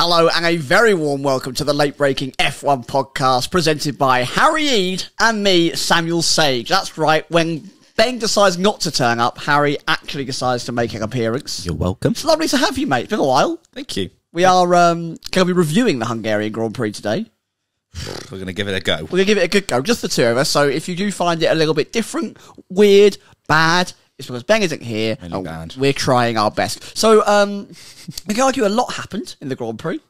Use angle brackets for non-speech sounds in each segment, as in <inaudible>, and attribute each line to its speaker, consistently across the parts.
Speaker 1: Hello and a very warm welcome to the Late Braking F1 podcast presented by Harry Ead and me, Samuel Sage. That's right, when Ben decides not to turn up, Harry actually decides to make an appearance.
Speaker 2: You're welcome.
Speaker 1: It's lovely to have you, mate. It's been a while.
Speaker 2: Thank you.
Speaker 1: We are um, going to be reviewing the Hungarian Grand Prix today. <sighs>
Speaker 2: We're going to give it a go.
Speaker 1: We're going to give it a good go, just the two of us. So if you do find it a little bit different, weird, bad, it's because Ben isn't here.
Speaker 2: Really
Speaker 1: and
Speaker 2: bad.
Speaker 1: We're trying our best. So um, we can argue a lot happened in the Grand Prix,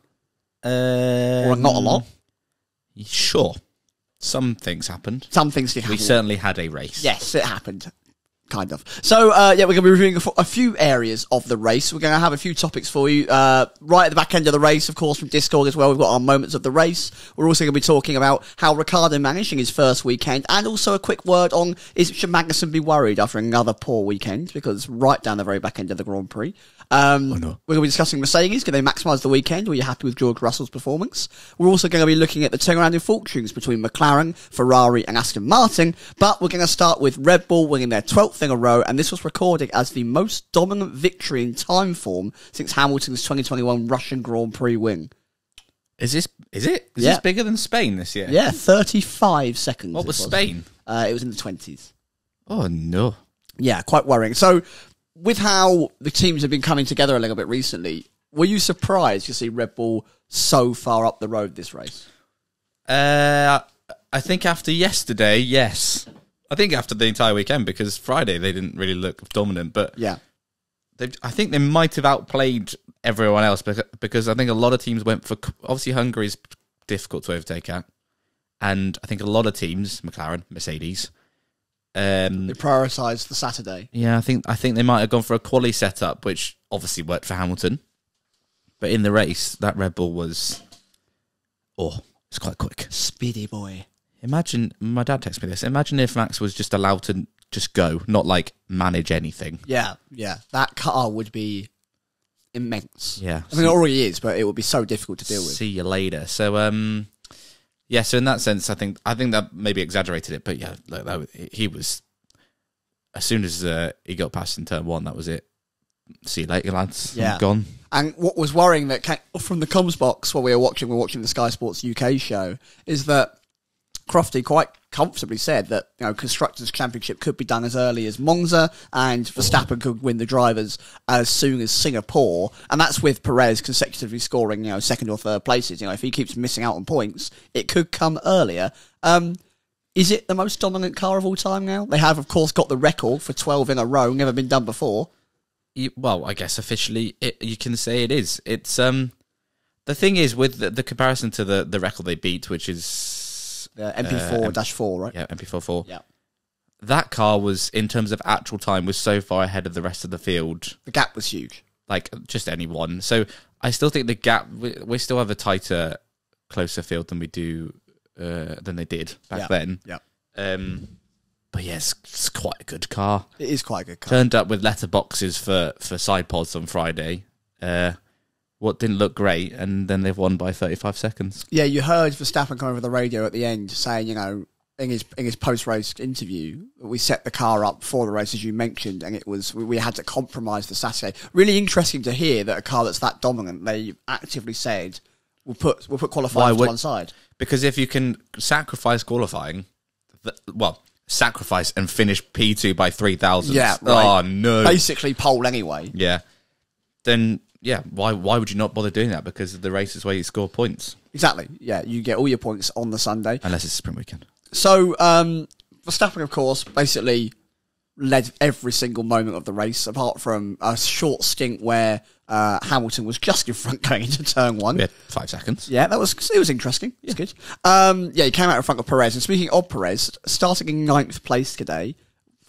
Speaker 2: Uh,
Speaker 1: or not a lot.
Speaker 2: Sure. Some things happened.
Speaker 1: Some things did
Speaker 2: We certainly had a race.
Speaker 1: Yes, it happened. Kind of. So, uh, yeah, we're going to be reviewing a, few areas of the race. We're going to have a few topics for you. Uh, right at the back end of the race, of course, from Discord as well, we've got our moments of the race. We're also going to be talking about how Ricciardo managing his first weekend, and also a quick word on is should Magnussen be worried after another poor weekend because right down the very back end of the Grand Prix. Um, We're going to be discussing Mercedes. Can they maximise the weekend? Were you happy with George Russell's performance? We're also going to be looking at the turnaround in fortunes between McLaren, Ferrari, and Aston Martin. But we're going to start with Red Bull winning their 12th in a row, and this was recorded as the most dominant victory in time form since Hamilton's 2021 Russian Grand Prix win.
Speaker 2: Is this is it? Is
Speaker 1: Yeah.
Speaker 2: this bigger than Spain this year?
Speaker 1: Yeah, 35 seconds.
Speaker 2: What
Speaker 1: it
Speaker 2: was Spain?
Speaker 1: Uh, it was in the 20s.
Speaker 2: Oh no.
Speaker 1: Yeah, quite worrying. So, with how the teams have been coming together a little bit recently, were you surprised to see Red Bull so far up the road this race?
Speaker 2: Uh, I think after yesterday, yes. I think after the entire weekend because Friday they didn't really look dominant, but
Speaker 1: Yeah.
Speaker 2: they, I think they might have outplayed everyone else because, because I think a lot of teams went for obviously Hungary's difficult to overtake at, and I think a lot of teams, McLaren, Mercedes, um,
Speaker 1: They prioritised the Saturday.
Speaker 2: yeah, I think I think they might have gone for a quali setup, which obviously worked for Hamilton, but in the race that Red Bull was, oh, it's quite quick.
Speaker 1: Speedy boy.
Speaker 2: Imagine my dad texted me this. Imagine if Max was just allowed to just go, not like manage anything.
Speaker 1: Yeah, yeah. That car would be immense.
Speaker 2: Yeah.
Speaker 1: I mean, it already is, but it would be so difficult to deal with.
Speaker 2: See you later. So, um, yeah. So in that sense, I think I think that maybe exaggerated it, but yeah, like that, was- he was. As soon as uh, he got past in turn one, that was it. See you later, lads. I'm
Speaker 1: Yeah.
Speaker 2: gone.
Speaker 1: And what was worrying that came from the comms box while we were watching, we were watching the Sky Sports UK show, is that Crofty quite comfortably said that you know constructors championship could be done as early as Monza, and Verstappen could win the drivers as soon as Singapore, and that's with Perez consecutively scoring you know second or third places. You know if he keeps missing out on points, it could come earlier. Um, is it the most dominant car of all time now? They have, of course, got the record for twelve in a row, never been done before.
Speaker 2: You, well, I guess officially, it, you can say it is. It's um, the thing is with the, the comparison to the the record they beat, which is
Speaker 1: The MP4 four, right?
Speaker 2: yeah MP4 four.
Speaker 1: Yeah.
Speaker 2: That car was in terms of actual time was so far ahead of the rest of the field,
Speaker 1: The gap was huge.
Speaker 2: like just anyone. So I still think the gap we, we still have a tighter, closer field than we do uh, than they did back
Speaker 1: Yeah.
Speaker 2: then.
Speaker 1: Yeah.
Speaker 2: Um, but yes, it's quite a good car.
Speaker 1: It is quite a good car.
Speaker 2: Turned up with letter boxes for for side pods on Friday. Uh, what didn't look great, and then they've won by thirty five seconds.
Speaker 1: Yeah, you heard Verstappen come over the radio at the end saying, you know, in his in his post race interview, we set the car up for the race as you mentioned, and it was we, we had to compromise the Saturday. Really interesting to hear that a car that's that dominant, they actively said, we'll put we'll put qualifying to one side.
Speaker 2: Because if you can sacrifice qualifying, th- well, sacrifice and finish P two by three thousand.
Speaker 1: Yeah, oh, right.
Speaker 2: Oh no.
Speaker 1: Basically, pole anyway.
Speaker 2: Yeah. Then yeah, why why would you not bother doing that? Because the race is where you score points,
Speaker 1: Exactly. Yeah, you get all your points on the Sunday.
Speaker 2: unless it's sprint weekend.
Speaker 1: So, um, Verstappen, of course, basically led every single moment of the race, apart from a short stint where uh, Hamilton was just in front going into turn one.
Speaker 2: Had five seconds.
Speaker 1: Yeah, that was it was interesting. It's good. Um, yeah, he came out in front of Perez. And speaking of Perez, starting in ninth place today,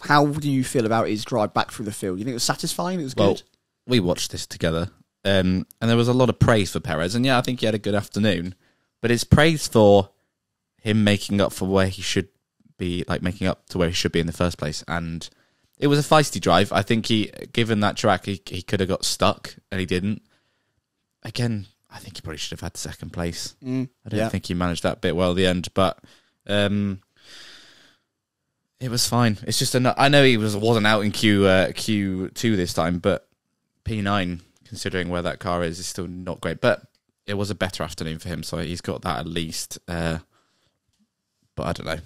Speaker 1: how do you feel about his drive back through the field? You think it was satisfying? It was
Speaker 2: Well,
Speaker 1: good.
Speaker 2: we watched this together, um, and there was a lot of praise for Perez, and yeah, I think he had a good afternoon. But it's praise for him making up for where he should be, like making up to where he should be in the first place. And it was a feisty drive. I think he, given that track, he he could have got stuck, and he didn't. Again, I think he probably should have had second place. I don't
Speaker 1: yeah.
Speaker 2: think he managed that bit well at the end, but um, it was fine. It's just an, I know he was wasn't out in Q uh, Q two this time, but P nine considering where that car is is still not great. But it was a better afternoon for him, so he's got that at least. Uh, but I don't know.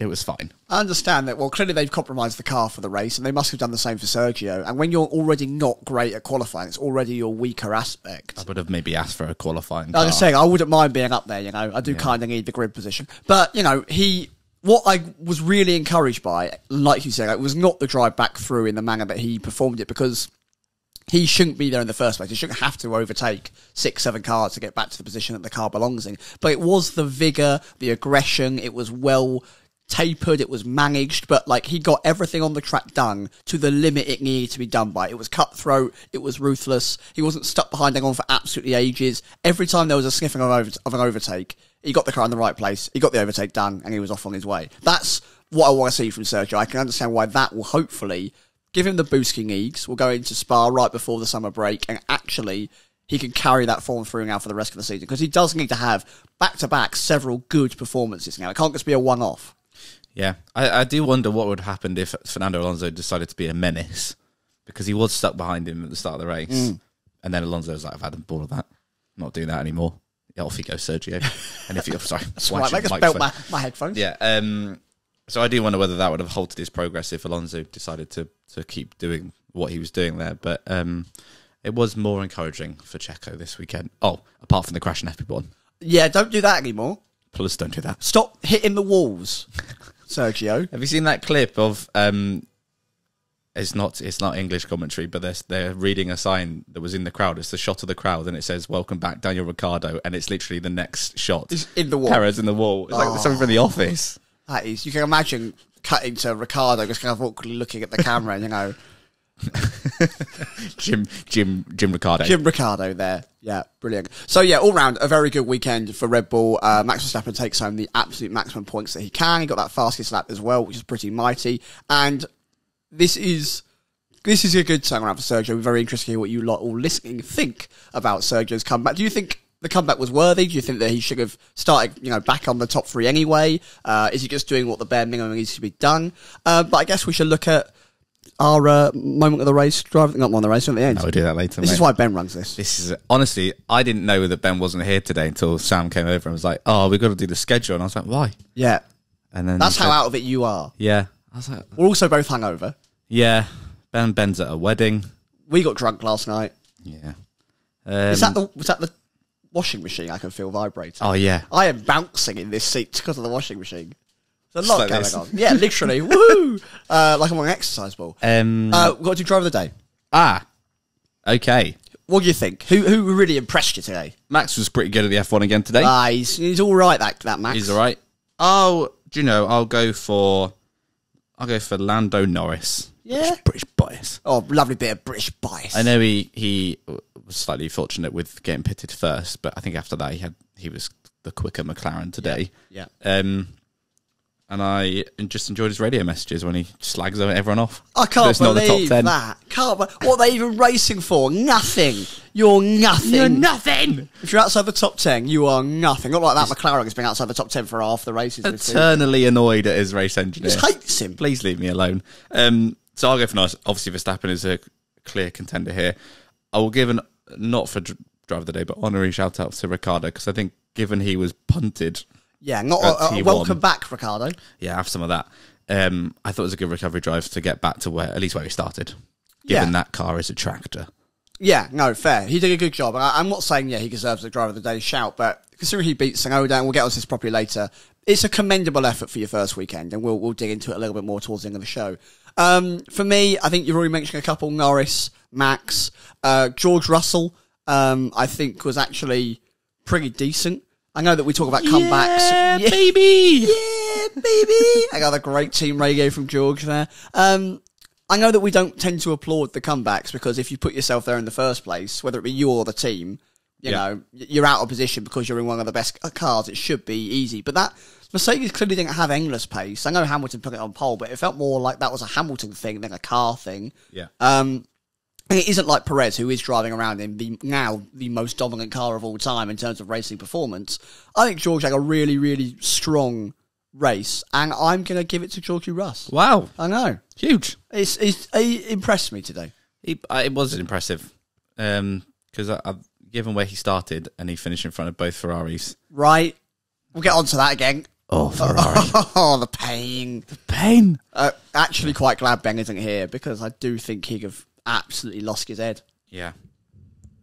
Speaker 2: It was fine.
Speaker 1: I understand that. Well, clearly they've compromised the car for the race, and they must have done the same for Sergio. And when you're already not great at qualifying, it's already your weaker aspect.
Speaker 2: I would have maybe asked for a qualifying.
Speaker 1: Like I was saying, I wouldn't mind being up there. You know, I do kind of need the grid position, but you know, he. What I was really encouraged by, like you said, it was not the drive back through in the manner that he performed it because he shouldn't be there in the first place. He shouldn't have to overtake six, seven cars to get back to the position that the car belongs in. But it was the vigor, the aggression. It was well tapered. It was managed, but like he got everything on the track done to the limit it needed to be done by. It was cutthroat. It was ruthless. He wasn't stuck behind on for absolutely ages. Every time there was a sniffing of, over- of an overtake, he got the car in the right place. He got the overtake done, and he was off on his way. That's what I want to see from Sergio. I can understand why that will hopefully give him the boost he needs. We'll go into Spa right before the summer break, and actually he can carry that form through now for the rest of the season because he does need to have back to back several good performances now. It can't just be a one off.
Speaker 2: Yeah, I, I do wonder what would happen if Fernando Alonso decided to be a menace because he was stuck behind him at the start of the race,
Speaker 1: Mm.
Speaker 2: and then Alonso was like, "I've had all of that, I'm not doing that anymore." Yeah, off he goes, Sergio. and if you, <laughs> sorry,
Speaker 1: Right, us
Speaker 2: Mike's
Speaker 1: belt my, my headphones.
Speaker 2: Yeah. Um, so I do wonder whether that would have halted his progress if Alonso decided to to keep doing what he was doing there. But um, it was more encouraging for Checo this weekend. Oh, apart from the crash in FP1.
Speaker 1: Yeah, don't do that anymore.
Speaker 2: Plus, don't do that.
Speaker 1: Stop hitting the walls, Sergio. <laughs>
Speaker 2: Have you seen that clip of? Um, it's not it's not English commentary, but they're they're reading a sign that was in the crowd. It's the shot of the crowd, and it says "Welcome back, Daniel Ricciardo," and it's literally the next shot.
Speaker 1: It's in the wall.
Speaker 2: Perez in the wall. It's like something from the office.
Speaker 1: That is, you can imagine cutting to Ricciardo just kind of awkwardly looking at the camera, and you know, <laughs>
Speaker 2: Jim Jim Jim Ricciardo.
Speaker 1: Jim Ricciardo there. Yeah, brilliant. So yeah, all round a very good weekend for Red Bull. Uh, Max Verstappen takes home the absolute maximum points that he can. He got that fastest lap as well, which is pretty mighty. And this is this is a good turnaround for Sergio. We're very interested to hear what you lot all listening think about Sergio's comeback. Do you think the comeback was worthy? Do you think that he should have started, you know, back on the top three anyway? Uh, is he just doing what the bare minimum needs to be done? Uh, but I guess we should look at our uh, moment of the race, driving not one of the race at the end.
Speaker 2: We'll do that later.
Speaker 1: this
Speaker 2: mate.
Speaker 1: is why Ben runs this.
Speaker 2: This is honestly, I didn't know that Ben wasn't here today until Sam came over and was like, "Oh, we've got to do the schedule," and I was like, "Why?"
Speaker 1: Yeah,
Speaker 2: And then
Speaker 1: that's how
Speaker 2: said-
Speaker 1: out of it you are.
Speaker 2: Yeah, I was like,
Speaker 1: We're also both hungover.
Speaker 2: "Yeah." Ben Ben's at a wedding.
Speaker 1: We got drunk last night.
Speaker 2: Yeah.
Speaker 1: Is
Speaker 2: Um,
Speaker 1: that the was that the washing machine I can feel vibrating?
Speaker 2: oh yeah.
Speaker 1: I am bouncing in this seat because of the washing machine. There's a lot going on. Yeah, literally. <laughs> Woo! Uh, like I'm on an exercise ball.
Speaker 2: Um.
Speaker 1: Uh, got to do driver of the day.
Speaker 2: ah. Okay.
Speaker 1: What do you think? Who who really impressed you today?
Speaker 2: Max was pretty good at the F1 again today.
Speaker 1: Ah, he's, he's all right. That that Max.
Speaker 2: He's all right. Oh, do you know? I'll go for. I'll go for Lando Norris.
Speaker 1: Yeah.
Speaker 2: British bias.
Speaker 1: Oh, lovely bit of British bias.
Speaker 2: I know he he was slightly fortunate with getting pitted first, but I think after that he had he was the quicker McLaren today.
Speaker 1: Yeah.
Speaker 2: Um, and I just enjoyed his radio messages when he slags everyone off.
Speaker 1: I can't
Speaker 2: it's not the top
Speaker 1: believe
Speaker 2: 10.
Speaker 1: that. Can't. be- What are they even racing for? Nothing. You're nothing.
Speaker 2: You're nothing.
Speaker 1: If you're outside the top ten, you are nothing. Not like that McLaren has been outside the top ten for half the races.
Speaker 2: Eternally annoyed at his race engineer.
Speaker 1: Just hates him.
Speaker 2: Please leave me alone. Um, so I'll go for nice. Obviously, Verstappen is a clear contender here. I will give an not for dr- driver of the day, but honorary shout out to Ricciardo because I think given he was punted,
Speaker 1: Yeah, not
Speaker 2: At
Speaker 1: a, a
Speaker 2: T1.
Speaker 1: welcome back, Ricciardo.
Speaker 2: yeah, have some of that. Um, I thought it was a good recovery drive to get back to where at least where he started. Given
Speaker 1: Yeah.
Speaker 2: that car is a tractor.
Speaker 1: Yeah, no, fair. He did a good job. I, I'm not saying yeah he deserves the driver of the day shout, but considering he beat Tsunoda, and we'll get onto this properly later, it's a commendable effort for your first weekend, and we'll we'll dig into it a little bit more towards the end of the show. Um, for me, I think you've already mentioned a couple: Norris, Max, uh, George Russell. Um, I think was actually pretty decent. I know that we talk about comebacks. <laughs>
Speaker 2: baby.
Speaker 1: Yeah, baby. I got a great team radio from George there. Um, I know that we don't tend to applaud the comebacks because if you put yourself there in the first place, whether it be you or the team, you
Speaker 2: yeah.
Speaker 1: know, you're out of position because you're in one of the best cars. It should be easy. But that Mercedes clearly didn't have endless pace. I know Hamilton put it on pole, but it felt more like that was a Hamilton thing than a car thing.
Speaker 2: Yeah.
Speaker 1: Um, and it isn't like Perez, who is driving around in the now the most dominant car of all time in terms of racing performance. I think George had a really, really strong race, and I'm going to give it to Georgie Russ.
Speaker 2: Wow.
Speaker 1: I know
Speaker 2: Huge.
Speaker 1: it's, it's he impressed me today.
Speaker 2: He, uh, it was impressive because I, given where he started and he finished in front of both Ferraris.
Speaker 1: Right. We'll get onto that again.
Speaker 2: Oh, <laughs> Ferrari.
Speaker 1: oh, the pain.
Speaker 2: The pain.
Speaker 1: Uh, actually, quite glad Ben isn't here because I do think he'd have absolutely lost his head.
Speaker 2: Yeah.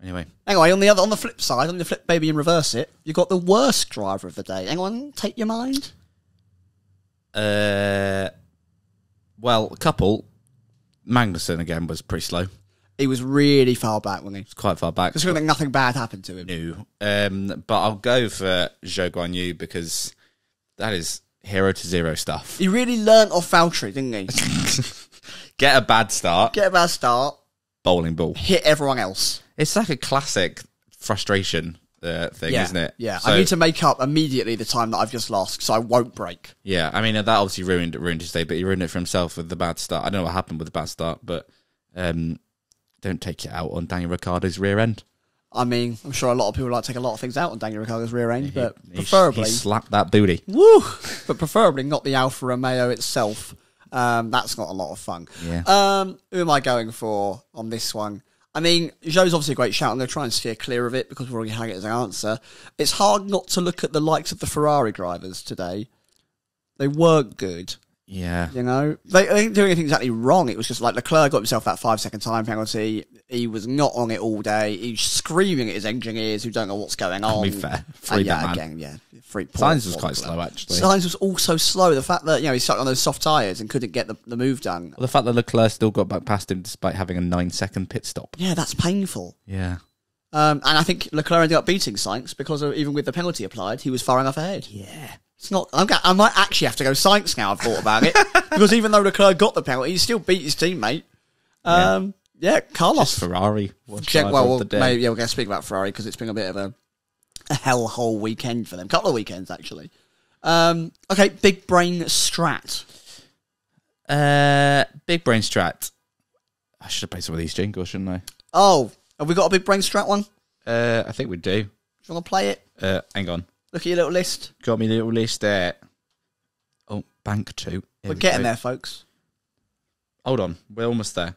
Speaker 2: Anyway,
Speaker 1: Anyway, on the other, on the flip side, on the flip baby and reverse it, you got the worst driver of the day. Anyone take your mind?
Speaker 2: uh, well, a couple. Magnussen again was pretty slow.
Speaker 1: He was really far back, wasn't he?
Speaker 2: It's quite far back.
Speaker 1: Just like nothing bad happened to him.
Speaker 2: new. Um, but I'll go for Zhou Guan Yu because that is hero to zero stuff.
Speaker 1: He really learnt off Valtteri, didn't he? <laughs>
Speaker 2: Get a bad start,
Speaker 1: Get a bad start,
Speaker 2: bowling ball.
Speaker 1: hit everyone else.
Speaker 2: It's like a classic frustration uh, thing,
Speaker 1: Yeah,
Speaker 2: isn't it?
Speaker 1: Yeah,
Speaker 2: So-
Speaker 1: I need to make up immediately the time that I've just lost, so I won't break.
Speaker 2: Yeah, I mean that obviously ruined ruined his day, but he ruined it for himself with the bad start. I don't know what happened with the bad start, but um, don't take it out on Daniel Ricciardo's rear end.
Speaker 1: I mean, I'm sure a lot of people like to take a lot of things out on Daniel Ricciardo's rear end, but
Speaker 2: He-
Speaker 1: preferably,
Speaker 2: he slapped that booty.
Speaker 1: woo, but preferably not the Alfa Romeo itself. Um, that's not a lot of fun.
Speaker 2: Yeah.
Speaker 1: Um, who am I going for on this one? I mean, Zhou's obviously a great shout. I'm going to try and steer clear of it because we're already having it as an answer. It's hard not to look at the likes of the Ferrari drivers today. They weren't good.
Speaker 2: Yeah,
Speaker 1: You know, they, they didn't do anything exactly wrong. It was just like Leclerc got himself that five second time penalty. He was not on it all day. He's screaming at his engineers who don't know what's going on.
Speaker 2: be fair, free
Speaker 1: yeah,
Speaker 2: man.
Speaker 1: again, yeah, free.
Speaker 2: Sainz was quite slow actually.
Speaker 1: Sainz was also slow. The fact that you know he stuck on those soft tires and couldn't get the, the move done.
Speaker 2: Well, the fact that Leclerc still got back past him despite having a nine second pit stop.
Speaker 1: Yeah, that's painful.
Speaker 2: Yeah,
Speaker 1: Um, and I think Leclerc ended up beating Sainz because of, even with the penalty applied, he was far enough ahead.
Speaker 2: yeah.
Speaker 1: It's not. I'm, I might actually have to go Sainz now. I've thought about it <laughs> because even though Leclerc got the penalty, he still beat his teammate. Um, yeah. Carlos.
Speaker 2: Ferrari. was
Speaker 1: Check, well, we'll maybe, yeah, we're going to speak about Ferrari because it's been a bit of a, a hellhole weekend for them. couple of weekends actually. Um, okay, big brain strat.
Speaker 2: Uh, big brain strat. I should have played some of these jingles, shouldn't I?
Speaker 1: Oh, have we got a big brain strat one?
Speaker 2: Uh, I think we do. do.
Speaker 1: you want to play it?
Speaker 2: Uh, hang on.
Speaker 1: Look at your little list.
Speaker 2: Got me a little list there. Oh, bank two. Here
Speaker 1: We're
Speaker 2: we
Speaker 1: getting
Speaker 2: go.
Speaker 1: there, folks.
Speaker 2: Hold on, we're almost there.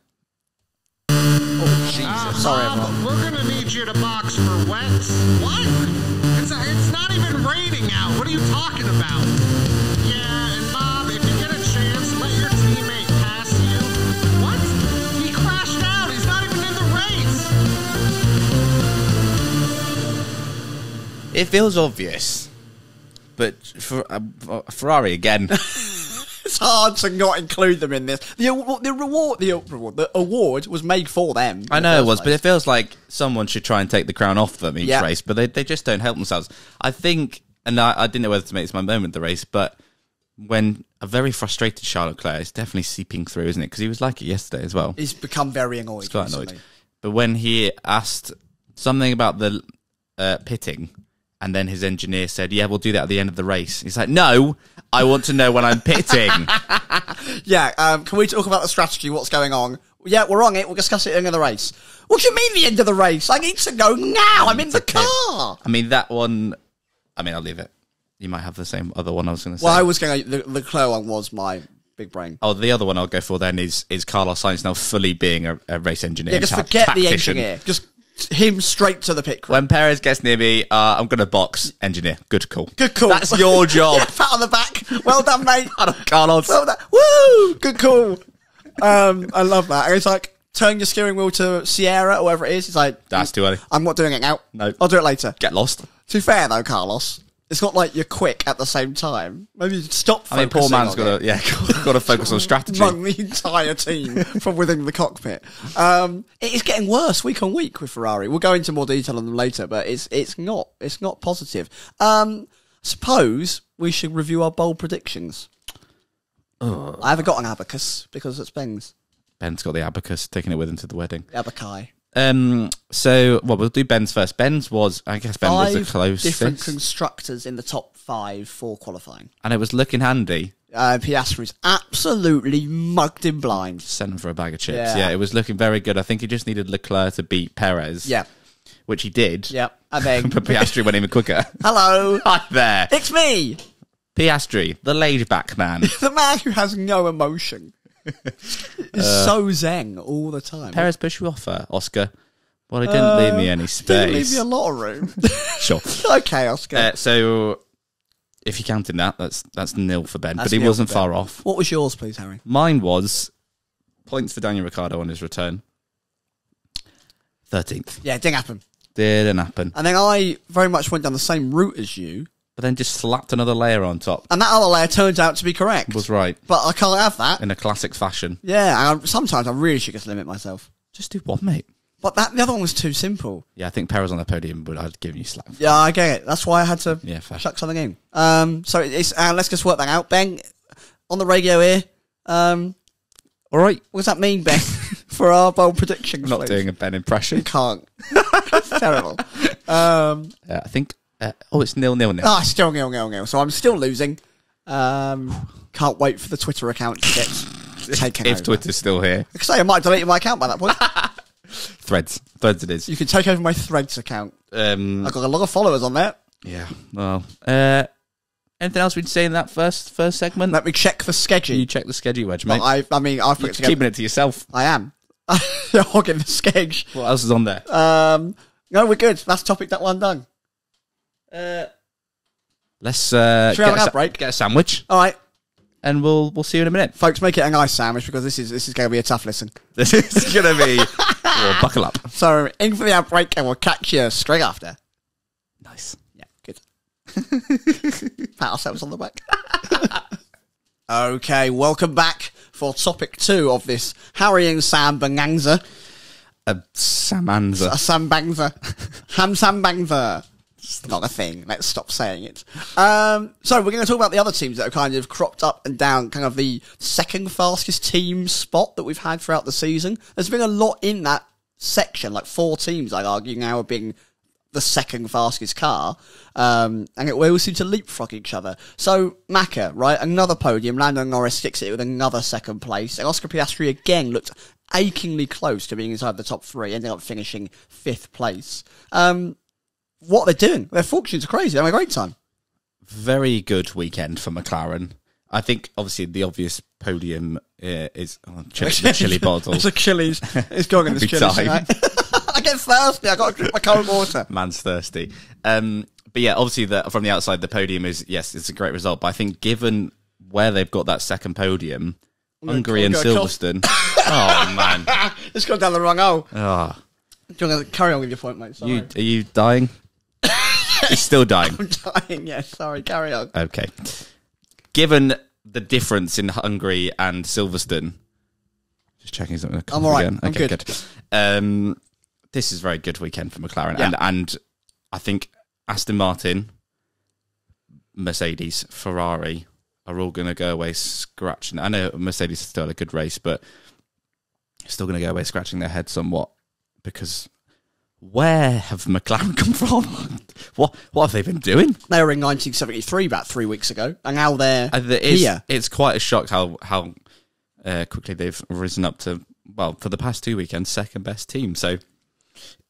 Speaker 1: Oh, Jesus. Uh-huh. Sorry,
Speaker 3: Bob,
Speaker 1: everyone.
Speaker 3: We're gonna need you to box for wets. What? It's, it's not even raining out. What are you talking about?
Speaker 2: It feels obvious, but for uh, Ferrari again. <laughs>
Speaker 1: It's hard to not include them in this. The the reward the reward the award was made for them.
Speaker 2: I know it was, but it feels like someone should try and take the crown off them each
Speaker 1: Yeah.
Speaker 2: race, but they, they just don't help themselves. I think, and I, I didn't know whether to make this my moment of the race, but when a very frustrated Charles Leclerc is definitely seeping through, isn't it? Because he was like it yesterday as well.
Speaker 1: he's become very annoyed.
Speaker 2: He's quite
Speaker 1: recently.
Speaker 2: annoyed. But when he asked something about the uh, pitting, and then his engineer said, "Yeah, we'll do that at the end of the race," he's like, "No, I want to know when I'm pitting." <laughs>
Speaker 1: Yeah, um, can we talk about the strategy? What's going on? Yeah, we're on it. We'll discuss it at the end of the race. What do you mean the end of the race? I need to go now. I'm in the car.
Speaker 2: I mean, that one. I mean, I'll leave it. You might have the same other one I was going to say.
Speaker 1: Well, I was going to. The, the Claire one was my big brain.
Speaker 2: Oh, the other one I'll go for then is is Carlos Sainz now fully being a, a race engineer.
Speaker 1: Yeah, just forget the engineer. Just him straight to the pit crew.
Speaker 2: When Perez gets near me, uh, I'm going to box engineer. Good call.
Speaker 1: Good call.
Speaker 2: That's your <laughs> job.
Speaker 1: Yeah, pat on the back. Well done, mate. <laughs>
Speaker 2: Carlos.
Speaker 1: Well done. Woo! Good call. Um, I love that. And it's like turn your steering wheel to Sierra or whatever it is. It's like
Speaker 2: That's too early.
Speaker 1: I'm not doing it now.
Speaker 2: No.
Speaker 1: I'll do it later.
Speaker 2: Get lost.
Speaker 1: To be fair though, Carlos, it's not like you're quick at the same time. Maybe stop.
Speaker 2: I mean, poor man's got to yeah, <laughs> got to focus on strategy.
Speaker 1: among the entire team from within the cockpit. Um, it is getting worse week on week with Ferrari. We'll go into more detail on them later, but it's it's not it's not positive. Um, suppose we should review our bold predictions. I haven't got an abacus because it's Ben's
Speaker 2: Ben's got the abacus, taking it with him to the wedding.
Speaker 1: abaci.
Speaker 2: Um, so well, we'll do Ben's first. Ben's was, I guess, Ben was the
Speaker 1: Five different
Speaker 2: closest,
Speaker 1: constructors in the top five for qualifying.
Speaker 2: and it was looking handy.
Speaker 1: Uh, Piastri's absolutely mugged him blind.
Speaker 2: Sent him for a bag of chips.
Speaker 1: Yeah.
Speaker 2: Yeah. it was looking very good. I think he just needed Leclerc to beat Perez.
Speaker 1: Yeah,
Speaker 2: which he did.
Speaker 1: yeah. And then, <laughs>
Speaker 2: but Piastri went even quicker.
Speaker 1: hello, <laughs>
Speaker 2: Hi there,
Speaker 1: it's me.
Speaker 2: Piastri, the laid back man. <laughs>
Speaker 1: The man who has no emotion so zeng all the time.
Speaker 2: Perez push you off, uh, Oscar. Well, it didn't leave me any space.
Speaker 1: Didn't leave me a lot of room. <laughs>
Speaker 2: sure. <laughs>
Speaker 1: okay, Oscar.
Speaker 2: Uh, so, if you counted that, that's that's nil for Ben,
Speaker 1: That's
Speaker 2: but he
Speaker 1: nil
Speaker 2: wasn't
Speaker 1: for Ben.
Speaker 2: far off.
Speaker 1: what was yours, please, Harry?
Speaker 2: Mine was points for Daniel Ricciardo on his return. Thirteenth
Speaker 1: Yeah, it didn't happen.
Speaker 2: didn't happen,
Speaker 1: And then I very much went down the same route as you,
Speaker 2: but then just slapped another layer on top.
Speaker 1: and that other layer turns out to be correct.
Speaker 2: Was right
Speaker 1: But I can't have that.
Speaker 2: in a classic fashion.
Speaker 1: Yeah, I, sometimes I really should just limit myself.
Speaker 2: Just do one, mate.
Speaker 1: But that the other one was too simple.
Speaker 2: Yeah, I think Perez on the podium, but I'd give you slack.
Speaker 1: Yeah, I get it. That's why I had to
Speaker 2: Yeah, fair.
Speaker 1: chuck something in. Um, so it's uh, let's just work that out. Ben, on the radio here. Um,
Speaker 2: All right,
Speaker 1: what does that mean, Ben, <laughs> <laughs> for our bold predictions?
Speaker 2: I'm not
Speaker 1: please?
Speaker 2: doing a Ben impression.
Speaker 1: Can't. it's <laughs> terrible. Um,
Speaker 2: Uh, I think. Uh, oh, it's nil nil nil.
Speaker 1: ah, still nil nil nil. So I'm still losing. Um, can't wait for the Twitter account to get <laughs> taken
Speaker 2: if
Speaker 1: over.
Speaker 2: Twitter's still here,
Speaker 1: I could say I might delete my account by that point. <laughs>
Speaker 2: threads, threads it is.
Speaker 1: you can take over my Threads account.
Speaker 2: Um,
Speaker 1: I've got a lot of followers on there.
Speaker 2: yeah. Well, uh, anything else we'd say in that first first segment?
Speaker 1: Let me check the schedule.
Speaker 2: you check the schedule, wedge, mate.
Speaker 1: I, I mean, I've
Speaker 2: You're keeping it to yourself.
Speaker 1: I am. <laughs> You're hogging the schedule.
Speaker 2: What else is on there?
Speaker 1: Um, no, we're good. That's topic that one done.
Speaker 2: Let's uh,
Speaker 1: Should we have
Speaker 2: get,
Speaker 1: an
Speaker 2: a, sa-
Speaker 1: break?
Speaker 2: get a sandwich,
Speaker 1: All right,
Speaker 2: and we'll we'll see you in a minute.
Speaker 1: folks, make it a nice sandwich because this is this is going to be a tough listen. <laughs>
Speaker 2: This is gonna be. well, buckle up.
Speaker 1: So, in for the outbreak, and we'll catch you straight after.
Speaker 2: Nice.
Speaker 1: Yeah, good. <laughs> Pat ourselves on the back. <laughs> okay, welcome back for topic two of this Harry and Sam Bonanza.
Speaker 2: A samanza.
Speaker 1: A Sam Bangza. Ham Sambangza. It's not a thing. Let's stop saying it. Um, so we're going to talk about the other teams that have kind of cropped up and down, kind of the second fastest team spot that we've had throughout the season. There's been a lot in that section, like four teams, I'd argue, now are being the second fastest car, um, and it, we all seem to leapfrog each other. So Macca, right, another podium. Lando Norris sticks it with another second place, and Oscar Piastri again looked achingly close to being inside the top three, ending up finishing fifth place. Um, what they're doing, their fortunes are crazy. They're having a great time.
Speaker 2: Very good weekend for McLaren. I think obviously the obvious podium uh, is oh, chili, the <laughs> chili bottle.
Speaker 1: It's a Chili's. It's going in this
Speaker 2: Every
Speaker 1: Chili's. <laughs> I get thirsty. I got to drink my cold water.
Speaker 2: Man's thirsty. Um, but yeah, obviously the, from the outside, the podium is yes, it's a great result. But I think given where they've got that second podium, Hungary and Silverstone. <laughs> oh man,
Speaker 1: It's gone down the wrong hole.
Speaker 2: oh,
Speaker 1: Do you want to carry on with your point, mate? Sorry.
Speaker 2: you are you dying? He's still dying. <laughs>
Speaker 1: I'm dying. Yeah, sorry. Carry on.
Speaker 2: Okay. Given the difference in Hungary and Silverstone, just checking something.
Speaker 1: I'm all right.
Speaker 2: Again.
Speaker 1: I'm
Speaker 2: okay,
Speaker 1: good.
Speaker 2: Um, this is a very good weekend for McLaren,
Speaker 1: Yeah.
Speaker 2: and and I think Aston Martin, Mercedes, Ferrari are all going to go away scratching. I know Mercedes is still a good race, but still going to go away scratching their head somewhat because where have McLaren come from? <laughs> what what have they been doing?
Speaker 1: They were in 1973 about three weeks ago, and now they're
Speaker 2: the- It's,
Speaker 1: here.
Speaker 2: it's quite a shock how how uh, quickly they've risen up to well for the past two weekends second best team. So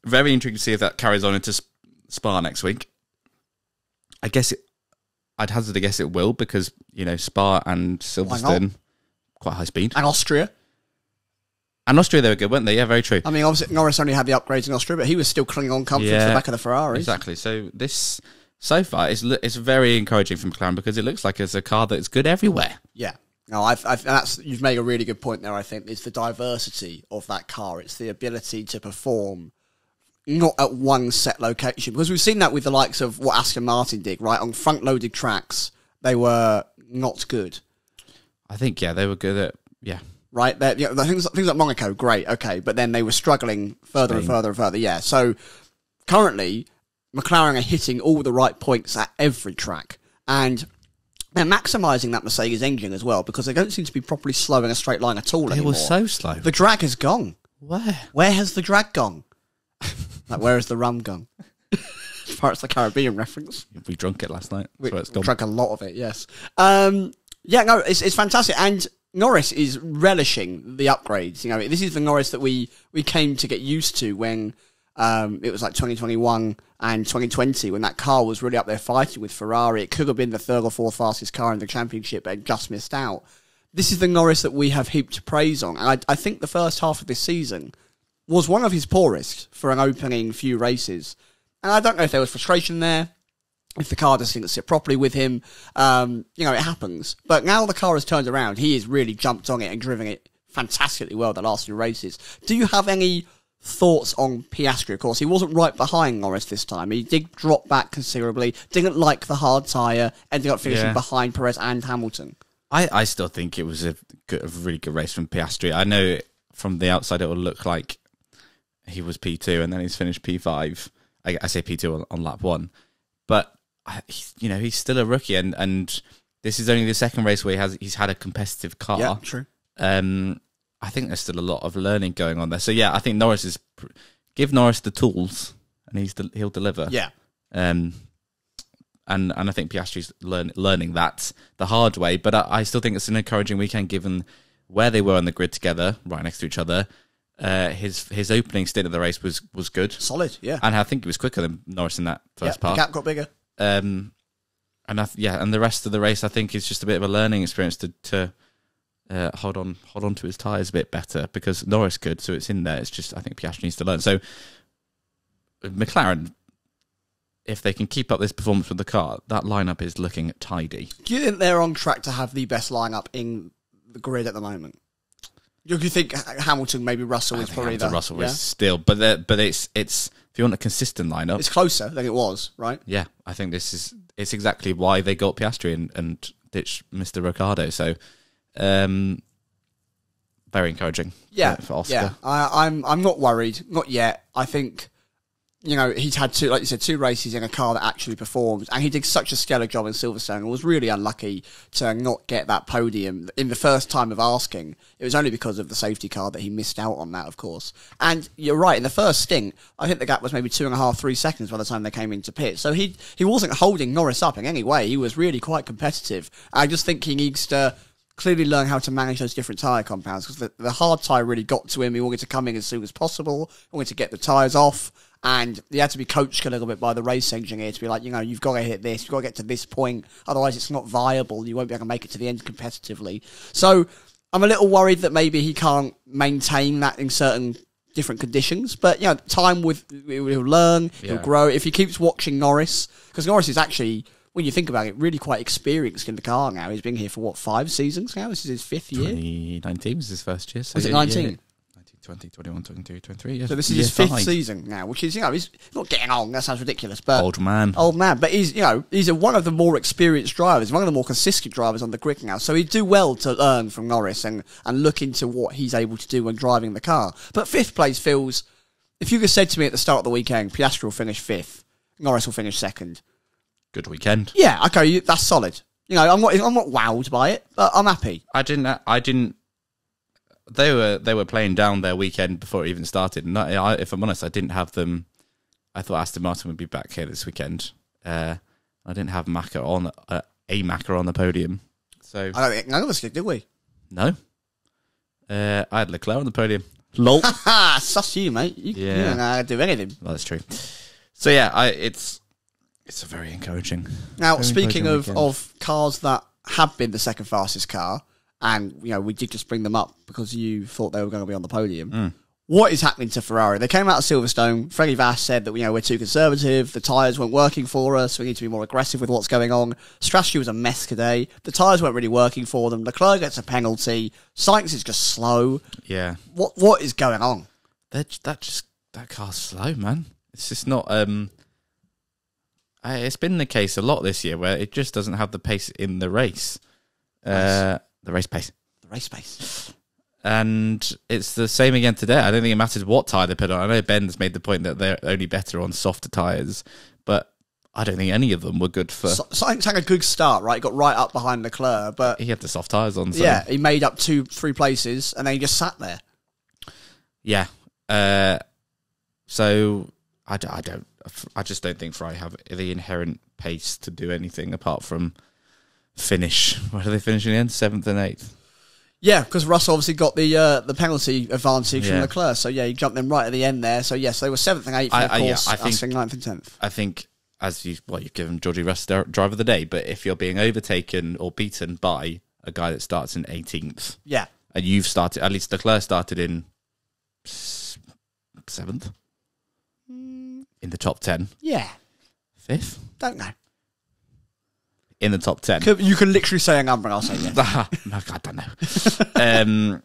Speaker 2: very intrigued to see if that carries on into Spa next week. I guess it, I'd hazard to guess it will because you know Spa and Silverstone quite high speed
Speaker 1: And Austria.
Speaker 2: And Austria they were good, weren't they? Yeah, very true.
Speaker 1: I mean, obviously Norris only had the upgrades in Austria, but he was still clinging on comfort to the back of the Ferrari.
Speaker 2: Exactly. So this so far is it's very encouraging from McLaren because it looks like it's a car that's good everywhere.
Speaker 1: Yeah. No, I've, I've, that's you've made a really good point there. I think it's the diversity of that car. It's the ability to perform not at one set location because we've seen that with the likes of what Aston Martin did. Right on front-loaded tracks, they were not good.
Speaker 2: I think yeah they were good at yeah
Speaker 1: Right, They're, you know, the things things like Monaco, great, okay, but then they were struggling further and further and further. Yeah, so currently McLaren are hitting all the right points at every track, and they're maximising that Mercedes engine as well because they don't seem to be properly slowing a straight line at all
Speaker 2: It
Speaker 1: anymore.
Speaker 2: was so slow.
Speaker 1: the drag has gone.
Speaker 2: Where?
Speaker 1: Where has the drag gone? <laughs> like, where has the rum gone? <laughs> as far as the Caribbean reference.
Speaker 2: We drunk it last night.
Speaker 1: We
Speaker 2: so it's gone.
Speaker 1: drank a lot of it, yes. Um, yeah, no, it's, it's fantastic. And Norris is relishing the upgrades. You know, this is the Norris that we, we came to get used to when um, it was like 2021 and 2020 when that car was really up there fighting with Ferrari. It could have been the third or fourth fastest car in the championship, but it just missed out. This is the Norris that we have heaped praise on. And I, I think the first half of this season, was one of his poorest for an opening few races. And I don't know if there was frustration there, if the car just didn't sit properly with him. Um, you know, it happens. But now the car has turned around, he has really jumped on it and driven it fantastically well the last few races. Do you have any thoughts on Piastri? Of course, he wasn't right behind Norris this time. He did drop back considerably, didn't like the hard tyre, ended up finishing
Speaker 2: Yeah.
Speaker 1: behind Perez and Hamilton.
Speaker 2: I, I still think it was a, good, a really good race from Piastri. I know from the outside it will look like he was P2 and then he's finished P5. I, I say P2 on, on lap one, but you know he's still a rookie and, and this is only the second race where he has he's had a competitive car.
Speaker 1: Yeah, true.
Speaker 2: Um, I think there's still a lot of learning going on there. So yeah, I think Norris is give Norris the tools and he's del- he'll deliver.
Speaker 1: Yeah.
Speaker 2: Um, and and I think Piastri's learn, learning that the hard way. But I, I still think it's an encouraging weekend given where they were on the grid together, right next to each other. Uh, his his opening stint of the race was was good,
Speaker 1: Solid, yeah.
Speaker 2: and I think he was quicker than Norris in that
Speaker 1: yeah
Speaker 2: first
Speaker 1: the
Speaker 2: part.
Speaker 1: gap got bigger.
Speaker 2: Um, and I th- yeah, and the rest of the race, I think, is just a bit of a learning experience to to uh, hold on hold on to his tires a bit better because Norris could, so it's in there. It's just I think Piastri needs to learn. So McLaren, if they can keep up this performance with the car, that lineup is looking tidy.
Speaker 1: Do you think they're on track to have the best lineup in the grid at the moment? Do you think Hamilton, maybe Russell,
Speaker 2: I
Speaker 1: is probably
Speaker 2: Hamilton Russell
Speaker 1: yeah?
Speaker 2: is still, but but it's it's if you want a consistent lineup,
Speaker 1: It's closer than it was, right?
Speaker 2: yeah, I think this is it's exactly why they got Piastri and, and ditched Mr. Ricciardo. So, um, very encouraging.
Speaker 1: Yeah,
Speaker 2: for, for Oscar.
Speaker 1: yeah. I, I'm I'm not worried, not yet. I think you know he's had two, like you said, two races in a car that actually performs, and he did such a stellar job in Silverstone, and was really unlucky to not get that podium in the first time of asking. It was only because of the safety car that he missed out on that, of course. And you're right, in the first stint, I think the gap was maybe two and a half, three seconds by the time they came into pit. So he he wasn't holding Norris up in any way. He was really quite competitive. I just think he needs to clearly learn how to manage those different tyre compounds because the, the hard tyre really got to him. He wanted to come in as soon as possible, he wanted to get the tyres off, and he had to be coached a little bit by the race engineer to be like, you know, you've got to hit this, you've got to get to this point, otherwise it's not viable. You won't be able to make it to the end competitively. So I'm a little worried that maybe he can't maintain that in certain different conditions. But you know, time with he'll learn, he'll grow. If he keeps watching Norris, because Norris is actually, when you think about it, really quite experienced in the car now. He's been here for what five seasons now. This is his fifth year.
Speaker 2: 2019 was his first year. So
Speaker 1: Was it 19?
Speaker 2: yeah, 19, 20, 21, 22, 23. Yeah.
Speaker 1: So this is his fifth season now, which is you know he's not getting on. That sounds ridiculous, but
Speaker 2: Old man.
Speaker 1: old man. But he's you know he's a, one of the more experienced drivers, one of the more consistent drivers on the grid now. So he'd do well to learn from Norris and and look into what he's able to do when driving the car. But fifth place feels. If you had said to me at the start of the weekend, Piastri will finish fifth, Norris will finish second.
Speaker 2: Good weekend.
Speaker 1: Yeah, okay, you- that's solid. You know, I'm not I'm not wowed by it, but I'm happy.
Speaker 2: I didn't. I didn't. They were they were playing down their weekend before it even started. And I, I, if I'm honest, I didn't have them. I thought Aston Martin would be back here this weekend. Uh, I didn't have Macca on uh, a Macca on the podium. So
Speaker 1: I don't think none of us did, did we?
Speaker 2: no, uh, I had Leclerc on the podium. Lol. <laughs>
Speaker 1: Ha! Sus you, mate. You, you
Speaker 2: Yeah.
Speaker 1: don't know how to do anything.
Speaker 2: Well, that's true. So yeah, I, it's it's a very encouraging.
Speaker 1: Now,
Speaker 2: very
Speaker 1: speaking
Speaker 2: encouraging
Speaker 1: of,
Speaker 2: weekend.
Speaker 1: of cars that have been the second fastest car, and you know we did just bring them up because you thought they were going to be on the podium.
Speaker 2: Hmm.
Speaker 1: What is happening to Ferrari? They came out of Silverstone. Fred Vasseur said that you know we're too conservative. The tyres weren't working for us. We need to be more aggressive with what's going on. Strategy was a mess today. The tyres weren't really working for them. Leclerc gets a penalty. Sainz is just slow.
Speaker 2: yeah,
Speaker 1: What what is going on?
Speaker 2: that that just that car's slow, man. It's just not. Um, it's been the case a lot this year where it just doesn't have the pace in the race, uh, the race pace,
Speaker 1: The race pace.
Speaker 2: and it's the same again today. I don't think it matters what tire they put on. I know Ben's made the point that they're only better on softer tires, but I don't think any of them were good for.
Speaker 1: So- Sainz had a good start, right? He got right up behind Leclerc, but
Speaker 2: he had the soft tires on. So.
Speaker 1: yeah, he made up two, three places, and then he just sat there.
Speaker 2: Yeah. Uh, so I don't. I just don't think Fry have the inherent pace to do anything apart from finish. Where do they finish in the end? Seventh and eighth.
Speaker 1: Yeah, because Russell obviously got the uh, the penalty advantage from
Speaker 2: Yeah.
Speaker 1: Leclerc, so yeah, he jumped them right at the end there. So yes, they were seventh and eighth,
Speaker 2: I-
Speaker 1: of
Speaker 2: I-
Speaker 1: course,
Speaker 2: I
Speaker 1: I
Speaker 2: think-
Speaker 1: ninth and tenth.
Speaker 2: I think as you well, you've given Georgie Russ the driver of the day, but if you're being overtaken or beaten by a guy that starts in 18th,
Speaker 1: Yeah,
Speaker 2: and you've started at least Leclerc started in seventh in the top ten,
Speaker 1: Yeah,
Speaker 2: fifth
Speaker 1: don't know.
Speaker 2: In the top ten.
Speaker 1: You can literally say a number, and I'll say <laughs> yeah.
Speaker 2: No, I don't know. <laughs> um,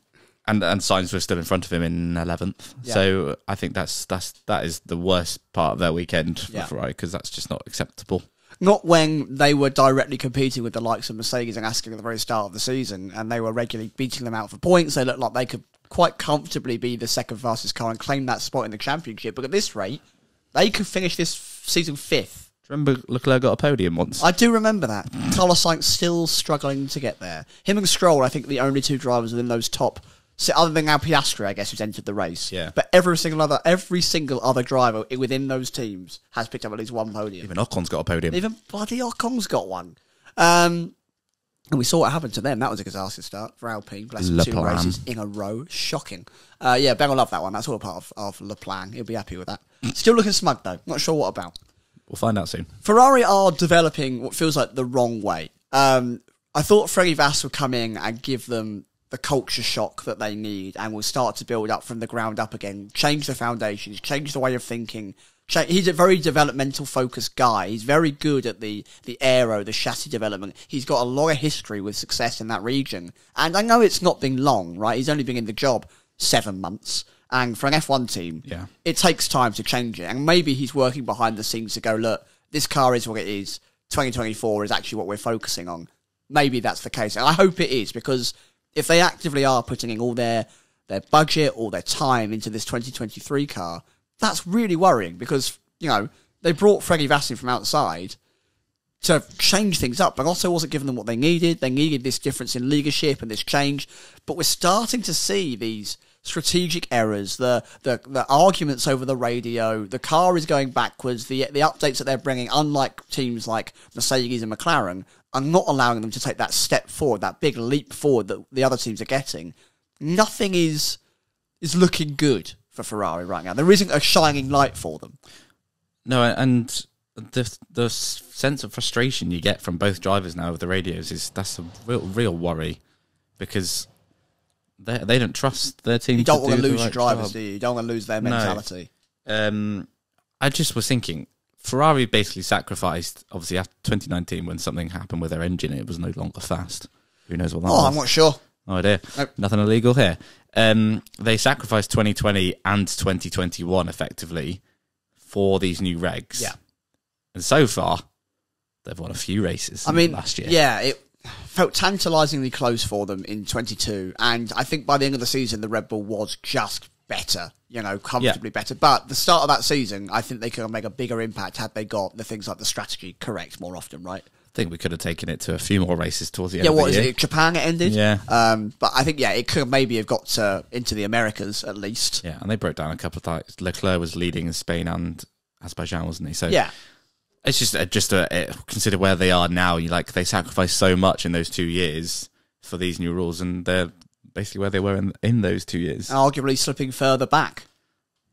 Speaker 2: and and Sainz were still in front of him in eleventh.
Speaker 1: Yeah.
Speaker 2: So I think that's that's that is the worst part of their weekend for
Speaker 1: Yeah.
Speaker 2: Ferrari because that's just not acceptable.
Speaker 1: Not when they were directly competing with the likes of Mercedes and Aston at the very start of the season, and they were regularly beating them out for points. They looked like they could quite comfortably be the second fastest car and claim that spot in the championship. But at this rate, they could finish this season fifth.
Speaker 2: Remember Leclerc got a podium once?
Speaker 1: I do remember that. Carlos Sainz still struggling to get there. Him and Stroll, I think, the only two drivers within those top. So other than now Piastri, I guess, who's entered the race.
Speaker 2: Yeah.
Speaker 1: But every single other, every single other driver within those teams has picked up at least one podium.
Speaker 2: Even Ocon's got a podium.
Speaker 1: Even bloody Ocon's got one. Um, and we saw what happened to them. That was a disaster start for Alpine. Bless
Speaker 2: Le
Speaker 1: two
Speaker 2: Plan.
Speaker 1: races in a row. Shocking. Uh, yeah, Ben will love that one. That's all a part of, of Le Plan. He'll be happy with that. Still looking smug, though. Not sure what about.
Speaker 2: We'll find out soon.
Speaker 1: Ferrari are developing what feels like the wrong way. Um, I thought Fred Vasseur would come in and give them the culture shock that they need and will start to build up from the ground up again, change the foundations, change the way of thinking. He's a very developmental focused guy. He's very good at the, the aero, the chassis development. He's got a lot of history with success in that region. And I know it's not been long, right? He's only been in the job seven months. And for an F1 team,
Speaker 2: Yeah.
Speaker 1: it takes time to change it. And maybe he's working behind the scenes to go, look, this car is what it is. 2024 is actually what we're focusing on. Maybe that's the case. And I hope it is because if they actively are putting in all their, their budget, all their time into this 2023 car, that's really worrying because, you know, they brought Fred Vasseur from outside to change things up, but also wasn't giving them what they needed. They needed this difference in leadership and this change. But we're starting to see these strategic errors, the the, the arguments over the radio. The car is going backwards. The the updates that they're bringing, unlike teams like Mercedes and McLaren, are not allowing them to take that step forward, that big leap forward that the other teams are getting. Nothing is is looking good for Ferrari right now. There isn't a shining light for them.
Speaker 2: No, and the the sense of frustration you get from both drivers now with the radios is that's a real real worry because they they don't trust their team.
Speaker 1: You don't
Speaker 2: to
Speaker 1: want to
Speaker 2: do the
Speaker 1: lose your
Speaker 2: right
Speaker 1: drivers,
Speaker 2: job.
Speaker 1: do you? You don't want to lose their
Speaker 2: No.
Speaker 1: mentality.
Speaker 2: Um, I just was thinking, Ferrari basically sacrificed, obviously, after 2019 when something happened with their engine, it was no longer fast. Who knows what that
Speaker 1: Oh,
Speaker 2: was?
Speaker 1: I'm not sure.
Speaker 2: No idea.
Speaker 1: Nope.
Speaker 2: Nothing illegal here. Um, they sacrificed 2020 and 2021 effectively for these new regs.
Speaker 1: Yeah.
Speaker 2: And so far, they've won a few races.
Speaker 1: I mean,
Speaker 2: last year.
Speaker 1: yeah, it felt tantalisingly close for them in 22, and I think by the end of the season, the Red Bull was just better, you know, comfortably better. But the start of that season, I think they could make a bigger impact had they got the things like the strategy correct more often, right?
Speaker 2: I think we could have taken it to a few more races towards the end
Speaker 1: Yeah,
Speaker 2: of the
Speaker 1: is
Speaker 2: year.
Speaker 1: it? Japan it ended.
Speaker 2: Yeah.
Speaker 1: Um, but I think yeah, it could maybe have got to, into the Americas at least.
Speaker 2: Yeah, and they broke down a couple of times. Leclerc was leading in Spain and Azerbaijan, wasn't he? So
Speaker 1: Yeah.
Speaker 2: It's just uh, just uh, uh, consider where they are now. You like they sacrificed so much in those two years for these new rules, and they're basically where they were in in those two years.
Speaker 1: Arguably slipping further back.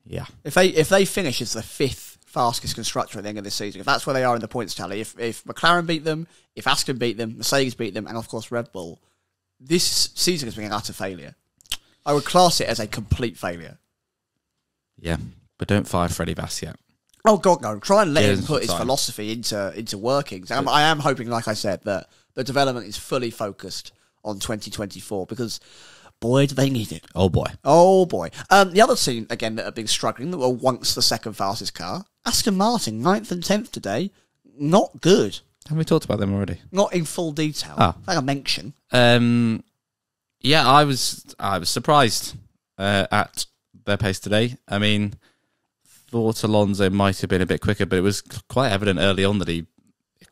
Speaker 2: Yeah,
Speaker 1: If they if they finish as the fifth fastest constructor at the end of this season, if that's where they are in the points tally, if if McLaren beat them, if Aston beat them, Mercedes beat them, and of course Red Bull, this season has been an utter failure. I would class it as a complete failure.
Speaker 2: yeah, but don't fire Fred Vasseur yet.
Speaker 1: Oh God, no! Try and let him put his
Speaker 2: time.
Speaker 1: philosophy into into workings. I'm, I am hoping, like I said, that the development is fully focused on 2024 because, boy, do they need it.
Speaker 2: Oh boy,
Speaker 1: Oh boy. Um, the other team again that have been struggling that were once the second fastest car, Aston Martin, ninth and tenth today. Not good.
Speaker 2: have we talked about them already?
Speaker 1: Not in full detail.
Speaker 2: Ah.
Speaker 1: Like a mention.
Speaker 2: Um, yeah, I was I was surprised uh, at their pace today. I mean, thought Alonso might have been a bit quicker, but it was quite evident early on that he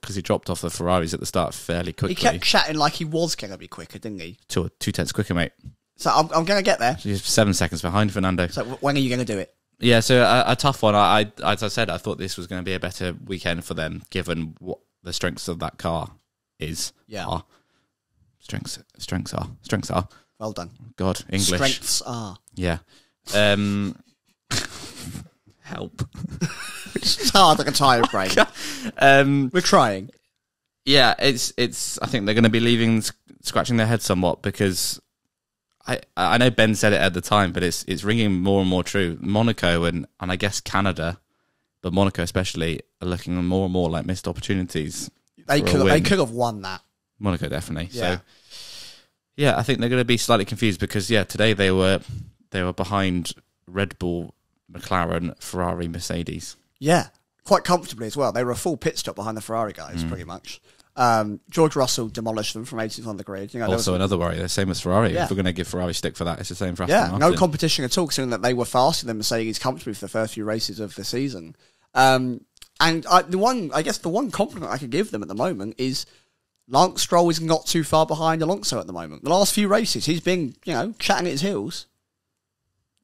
Speaker 2: because he dropped off the Ferraris at the start fairly quickly.
Speaker 1: He kept chatting like he was going to be quicker, didn't he?
Speaker 2: two two tenths quicker, mate.
Speaker 1: So I'm, I'm going to get there.
Speaker 2: He's seven seconds behind Fernando.
Speaker 1: So when are you going to do it?
Speaker 2: Yeah, so a, a tough one. I, I, as I said, I thought this was going to be a better weekend for them, given what the strengths of that car is.
Speaker 1: Yeah.
Speaker 2: Are. Strengths, strengths are, strengths are.
Speaker 1: Well done.
Speaker 2: God, English.
Speaker 1: Strengths are.
Speaker 2: Yeah. Um, help. <laughs>
Speaker 1: It's hard like a tired brain. <laughs>
Speaker 2: Um,
Speaker 1: We're trying.
Speaker 2: yeah, it's it's. I think they're going to be leaving, scratching their head somewhat because I I know Ben said it at the time, but it's it's ringing more and more true. Monaco and and I guess Canada, but Monaco especially are looking more and more like missed opportunities.
Speaker 1: They could they could have won that.
Speaker 2: Monaco definitely.
Speaker 1: Yeah.
Speaker 2: So yeah, I think they're going to be slightly confused because yeah, today they were they were behind Red Bull, McLaren, Ferrari, Mercedes.
Speaker 1: Yeah, quite comfortably as well. They were a full pit stop behind the Ferrari guys,
Speaker 2: Mm.
Speaker 1: pretty much. Um, George Russell demolished them from 18th on the grid. You know, there was-
Speaker 2: Also another worry, the same as Ferrari.
Speaker 1: Yeah.
Speaker 2: If we're going to give Ferrari stick for that, it's the same for Aston
Speaker 1: yeah, no competition at all, considering that they were faster than Mercedes comfortably for the first few races of the season. Um, and I, the one, I guess, the one compliment I could give them at the moment is Lance Stroll is not too far behind Alonso at the moment. The last few races, he's been, you know, chatting at his heels.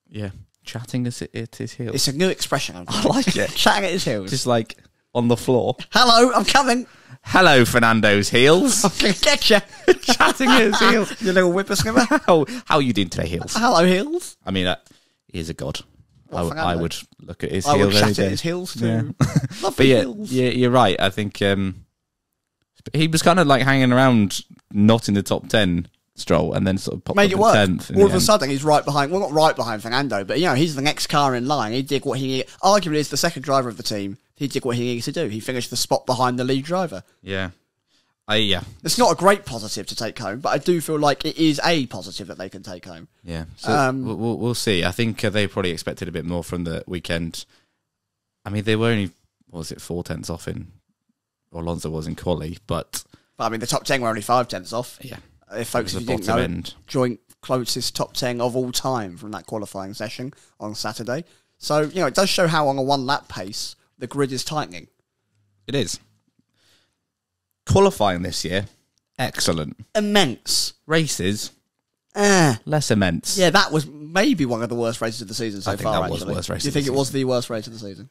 Speaker 2: yeah, chatting as it, it is heels.
Speaker 1: It's a new expression. I'm <laughs>
Speaker 2: like it.
Speaker 1: chatting at his heels.
Speaker 2: Just like on the floor.
Speaker 1: Hello, I'm coming.
Speaker 2: Hello, Fernando's heels. <laughs>
Speaker 1: I'm gonna get you. <laughs>
Speaker 2: chatting at his heels.
Speaker 1: you little whippersnapper.
Speaker 2: How how are you doing today, heels?
Speaker 1: Hello, heels.
Speaker 2: I mean, uh, he is a god. I, w- I would look at his
Speaker 1: I would
Speaker 2: every
Speaker 1: chat at
Speaker 2: day.
Speaker 1: his heels too.
Speaker 2: Yeah.
Speaker 1: Lovely
Speaker 2: But yeah,
Speaker 1: heels.
Speaker 2: yeah, you're right. I think um, he was kind of like hanging around, not in the top ten, Stroll, and then sort of popped
Speaker 1: Made
Speaker 2: up
Speaker 1: it
Speaker 2: in
Speaker 1: work.
Speaker 2: tenth. in
Speaker 1: All
Speaker 2: the
Speaker 1: of a sudden, he's right behind. Well, not right behind Fernando, but you know, he's the next car in line. He did what he arguably is the second driver of the team. He did what he needed to do. He finished the spot behind the lead driver.
Speaker 2: Yeah, I yeah
Speaker 1: It's not a great positive to take home, but I do feel like it is a positive that they can take home.
Speaker 2: yeah. So
Speaker 1: Um,
Speaker 2: we'll, we'll we'll see. I think uh, they probably expected a bit more from the weekend. I mean, they were only what was it four tenths off in or Alonso was in quali, but
Speaker 1: But I mean, the top ten were only five tenths off.
Speaker 2: yeah,
Speaker 1: If folks, if you didn't know,
Speaker 2: end.
Speaker 1: joint closest top ten of all time from that qualifying session on Saturday. So you know, it does show how on a one lap pace the grid is tightening.
Speaker 2: It is qualifying this year. Excellent
Speaker 1: Immense.
Speaker 2: races,
Speaker 1: Eh.
Speaker 2: less immense.
Speaker 1: Yeah, that was maybe one of the worst races of the season so
Speaker 2: I think
Speaker 1: far.
Speaker 2: that was
Speaker 1: actually.
Speaker 2: worst race
Speaker 1: Do you think it was the worst race of the season?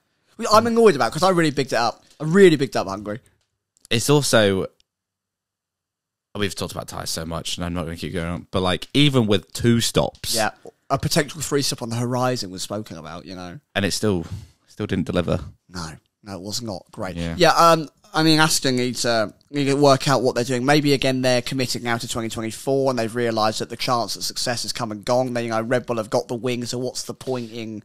Speaker 1: I'm annoyed about because I really bigged it up. I really bigged up Hungary.
Speaker 2: it's also we've talked about tires so much, and I'm not going to keep going on. But like, even with two stops,
Speaker 1: Yeah, a potential three stop on the horizon was spoken about. You know,
Speaker 2: and it still still didn't deliver.
Speaker 1: no, no, it was not great.
Speaker 2: Yeah.
Speaker 1: Yeah, um, I mean, Aston needs to need to work out what they're doing. Maybe again they're committing now to 2024, and they've realised that the chance of success has come and gone. They, you know, Red Bull have got the wing, so what's the point in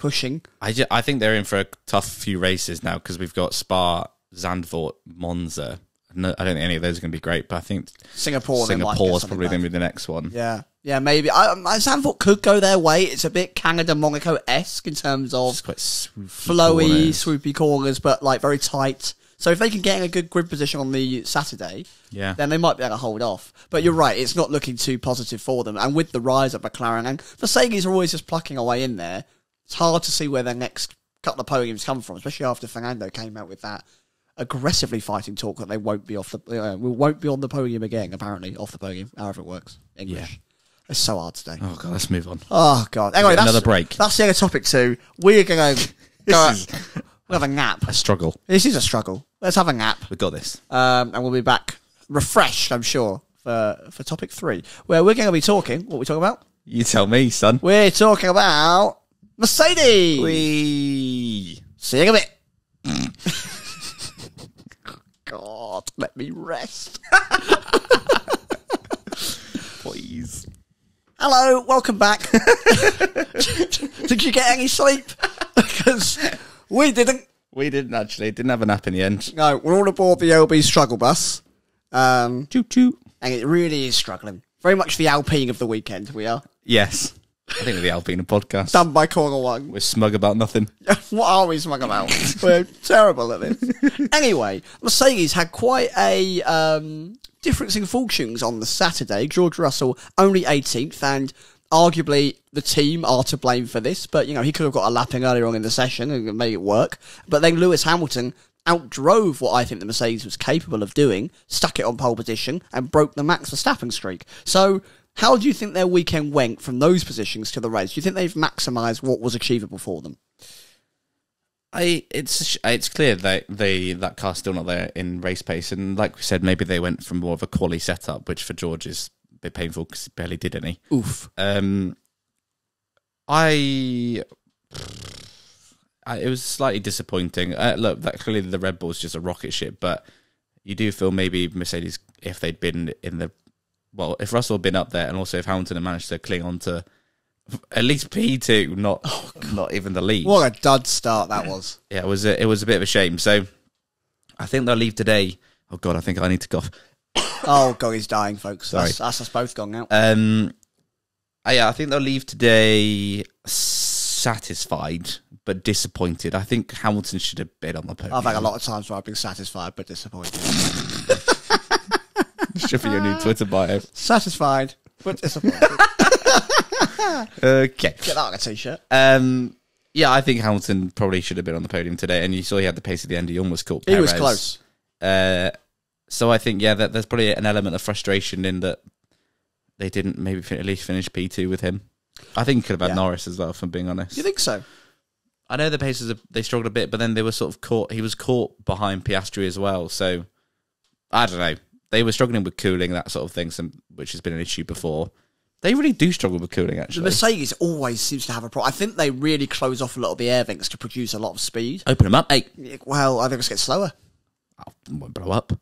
Speaker 1: pushing?
Speaker 2: I, ju- I think they're in for a tough few races now because we've got Spa, Zandvoort, Monza. No, I don't think any of those are going to be great, but I think
Speaker 1: Singapore, they might get
Speaker 2: Singapore is probably going to be the next one.
Speaker 1: Yeah, yeah, maybe. I, um, I Zandvoort could go their way. It's a bit Canada Monaco esque in terms of
Speaker 2: quite swoopy
Speaker 1: flowy,
Speaker 2: corners.
Speaker 1: swoopy corners, but like very tight. So if they can get in a good grid position on the Saturday,
Speaker 2: Yeah.
Speaker 1: then they might be able to hold off. But you're right; it's not looking too positive for them. And with the rise of McLaren and Mercedes are always just plucking away in there. It's hard to see where their next couple of podiums come from, especially after Fernando came out with that aggressively fighting talk that they won't be off the uh, we won't be on the podium again. Apparently, off the podium, however it works. English. It's so hard today.
Speaker 2: Oh god, let's move on.
Speaker 1: Oh god. Anyway,
Speaker 2: another break?
Speaker 1: That's the other topic too. We're gonna go. <laughs>
Speaker 2: is- <laughs>
Speaker 1: we'll have a nap.
Speaker 2: A struggle.
Speaker 1: This is a struggle. Let's have a nap,
Speaker 2: We got this.
Speaker 1: um, and we'll be back refreshed. I'm sure for for topic three, where we're going to be talking. What are we talking about?
Speaker 2: You tell me, son.
Speaker 1: We're talking about Mercedes.
Speaker 2: We.
Speaker 1: See you in a bit. God, let me rest. <laughs>
Speaker 2: Please.
Speaker 1: Hello, welcome back. <laughs> Did you get any sleep? <laughs> Because we didn't.
Speaker 2: We didn't actually. Didn't have a nap in the end.
Speaker 1: No, we're all aboard the LB struggle bus. Um,
Speaker 2: Choo choo.
Speaker 1: and it really is struggling. Very much the Alpine of the weekend, we are.
Speaker 2: Yes. I think we're the Alpina podcast.
Speaker 1: Done by Corner One.
Speaker 2: We're smug about nothing. <laughs>
Speaker 1: what are we smug about? We're terrible at this. <laughs> Anyway, Mercedes had quite a um, difference in fortunes on the Saturday. George Russell only 18th, and arguably the team are to blame for this. But you know he could have got a lapping earlier on in the session and made it work. But then Lewis Hamilton outdrove what I think the Mercedes was capable of doing, stuck it on pole position, and broke the Max Verstappen streak. So. How do you think their weekend went from those positions to the race? Do you think they've maximised what was achievable for them?
Speaker 2: I it's it's clear that they that car's still not there in race pace, and like we said, maybe they went from more of a quality setup, which for George is a bit painful because he barely did any.
Speaker 1: Oof.
Speaker 2: Um, I, I it was slightly disappointing. Uh, look, that clearly the Red Bull's just a rocket ship, but you do feel maybe Mercedes, if they'd been in the well, if Russell had been up there, and also if Hamilton had managed to cling on to at least P two, not not even the lead.
Speaker 1: What a dud start that was.
Speaker 2: Yeah, it was a, it was a bit of a shame. So I think they'll leave today. Oh God, I think I need to cough. <coughs>
Speaker 1: Oh god, he's dying, folks.
Speaker 2: Sorry.
Speaker 1: That's, that's us both gone out.
Speaker 2: Um, uh, yeah, I think they'll leave today satisfied but disappointed. I think Hamilton should have been on the podium.
Speaker 1: I've had a lot of times where I've been satisfied but disappointed. <laughs> <laughs>
Speaker 2: Should be your new Twitter bio.
Speaker 1: satisfied but disappointed. <laughs>
Speaker 2: Okay.
Speaker 1: Get that on a t-shirt.
Speaker 2: Um, yeah, I think Hamilton probably should have been on the podium today, and you saw he had the pace at the end. He almost caught.
Speaker 1: He was close.
Speaker 2: Uh, so I think yeah, that there's probably an element of frustration in that they didn't maybe fin- at least finish P two with him. I think he could have had
Speaker 1: Yeah.
Speaker 2: Norris as well, if I'm being honest.
Speaker 1: You think so?
Speaker 2: I know the paces are- they struggled a bit, but then they were sort of caught. He was caught behind Piastri as well, so I don't know. They were struggling with cooling that sort of thing, some, which has been an issue before. They really do struggle with cooling, Actually, The.
Speaker 1: Mercedes always seems to have a problem. I think they really close off a lot of the air vents to produce a lot of speed.
Speaker 2: Open them up, hey.
Speaker 1: Well, I think it's get slower.
Speaker 2: Oh, won't blow up.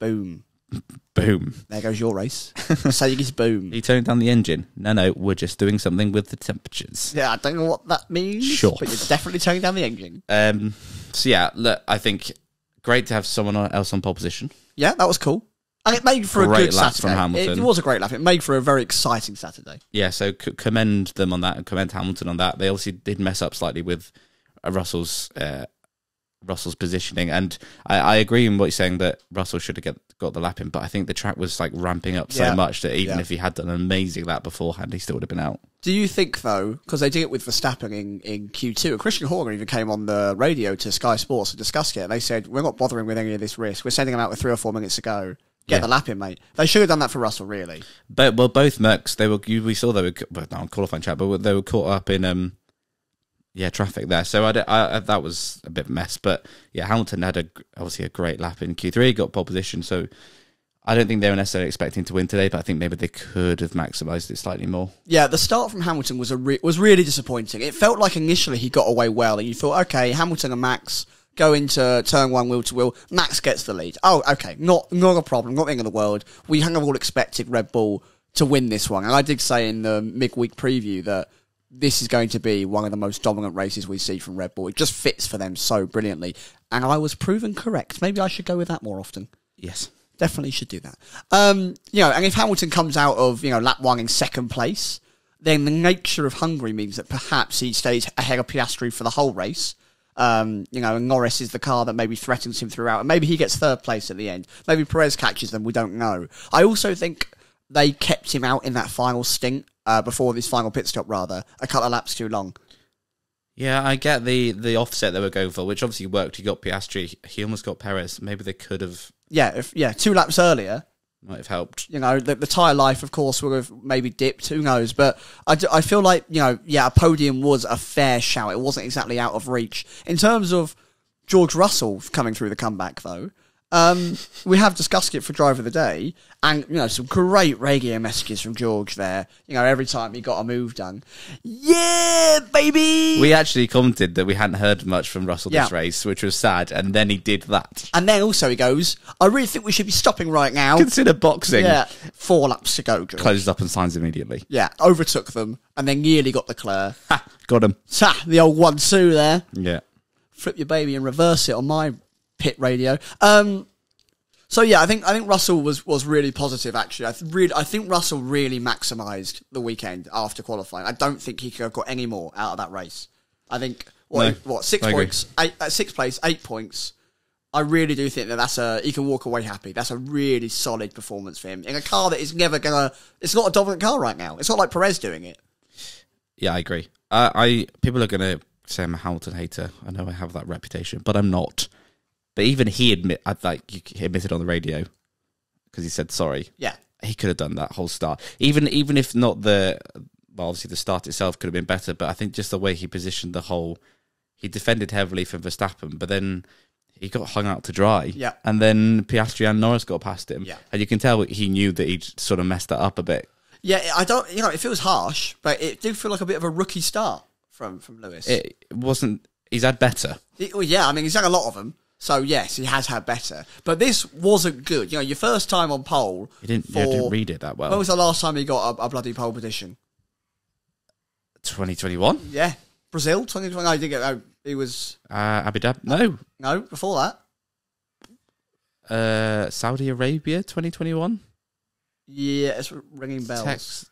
Speaker 1: Boom. <laughs>
Speaker 2: Boom.
Speaker 1: There goes your race. Mercedes, boom. <laughs>
Speaker 2: You turning down the engine? No, no, we're just doing something with the temperatures.
Speaker 1: Yeah, I don't know what that means.
Speaker 2: Sure.
Speaker 1: But you're definitely turning down the engine.
Speaker 2: Um, so yeah, look, I think great to have someone else on pole position.
Speaker 1: Yeah, that was cool. And it made for a
Speaker 2: Great
Speaker 1: good
Speaker 2: lap
Speaker 1: Saturday.
Speaker 2: from Hamilton.
Speaker 1: It was a great lap. It made for a very exciting Saturday.
Speaker 2: Yeah, so c- commend them on that and commend Hamilton on that. They obviously did mess up slightly with uh, Russell's uh, Russell's positioning, and I, I agree in what you're saying that Russell should have get, got the lap in, but I think the track was like ramping up so
Speaker 1: Yeah.
Speaker 2: much that even
Speaker 1: Yeah.
Speaker 2: if he had done an amazing lap beforehand, he still would have been out.
Speaker 1: Do you think, though, because they did it with Verstappen in, in Q2, and Christian Horner even came on the radio to Sky Sports to discuss it, and they said, we're not bothering with any of this risk. We're sending him out with three or four minutes to go. Get
Speaker 2: Yeah.
Speaker 1: the lap in, mate. They should have done that for Russell, really.
Speaker 2: But well, both Mercs they were you, we saw they were well, not on qualifying chat, but they were caught up in um yeah traffic there. So I- I- that was a bit of a mess. But yeah, Hamilton had a obviously a great lap in Q three, got pole position. So I don't think they were necessarily expecting to win today, but I think maybe they could have maximised it slightly more.
Speaker 1: Yeah, the start from Hamilton was a re- was really disappointing. It felt like initially he got away well, and you thought, okay, Hamilton and Max go into turn one wheel to wheel. Max gets the lead. Oh, okay, not not a problem, not the end of the world. We kind of all expected Red Bull to win this one, and I did say in the midweek preview that this is going to be one of the most dominant races we see from Red Bull. It just fits for them so brilliantly, and I was proven correct. Maybe I should go with that more often.
Speaker 2: Yes.
Speaker 1: Definitely should do that. Um, you know, and if Hamilton comes out of you know lap one in second place, then the nature of Hungary means that perhaps he stays ahead of Piastri for the whole race. Um, you know, and Norris is the car that maybe threatens him throughout, and maybe he gets third place at the end. Maybe Perez catches them. We don't know. I also think they kept him out in that final stint uh, before this final pit stop, rather a couple of laps too long.
Speaker 2: Yeah, I get the the offset they were going for, which obviously worked. He got Piastri, he almost got Perez. Maybe they could have
Speaker 1: Yeah, if, yeah, two laps earlier,
Speaker 2: might have helped.
Speaker 1: you know, the, the tyre life, of course, would have maybe dipped. Who knows? But I, d- I feel like, you know, yeah, a podium was a fair shout. It wasn't exactly out of reach. In terms of George Russell coming through the comeback, though, um, we have discussed it for drive of the Day, and, you know, some great radio messages from George there. You know, every time he got a move done. Yeah, baby!
Speaker 2: We actually commented that we hadn't heard much from Russell this
Speaker 1: Yeah.
Speaker 2: race, which was sad, and then he did that.
Speaker 1: and then also he goes, I really think we should be stopping right now.
Speaker 2: Consider boxing.
Speaker 1: Yeah, four laps to go, George.
Speaker 2: Closes up and signs immediately.
Speaker 1: Yeah, overtook them, and then nearly got Leclerc.
Speaker 2: Ha! Got him.
Speaker 1: Ta, the old one two there.
Speaker 2: Yeah.
Speaker 1: Flip your baby and reverse it on my pit radio. Um, so yeah, I think I think Russell was was really positive. Actually, I th- really I think Russell really maximised the weekend after qualifying. I don't think he could have got any more out of that race. I think what
Speaker 2: No,
Speaker 1: what six
Speaker 2: I agree.
Speaker 1: points, eight, uh, six place, eight points. I really do think that that's a he can walk away happy. That's a really solid performance for him in a car that is never gonna. It's not a dominant car right now. It's not like Perez doing it.
Speaker 2: Yeah, I agree. I, I people are gonna say I'm a Hamilton hater. I know I have that reputation, but I'm not. But even he admit, I like he admitted on the radio because he said sorry.
Speaker 1: Yeah,
Speaker 2: He could have done that whole start, even even if not the well, obviously the start itself could have been better. But I think just the way he positioned the whole, he defended heavily from Verstappen, but then he got hung out to dry.
Speaker 1: Yeah.
Speaker 2: and then Piastri and Norris got past him.
Speaker 1: Yeah.
Speaker 2: and you can tell he knew that he'd sort of messed that up a bit.
Speaker 1: Yeah, I don't. You know, it feels harsh, but it did feel like a bit of a rookie start from from Lewis.
Speaker 2: It wasn't. He's had better.
Speaker 1: It- well, yeah, I mean, he's had a lot of them, So yes, he has had better, but this wasn't good. You know, your first time on pole.
Speaker 2: You didn't,
Speaker 1: For,
Speaker 2: you didn't read it that well.
Speaker 1: when was the last time he got a, a bloody pole position?
Speaker 2: 2021?
Speaker 1: Yeah, Brazil, twenty twenty. I did get. It was
Speaker 2: Uh, Abu Dhabi? No.
Speaker 1: no before that.
Speaker 2: Uh, Saudi Arabia 2021?
Speaker 1: Yeah, it's ringing bells.
Speaker 2: Tex-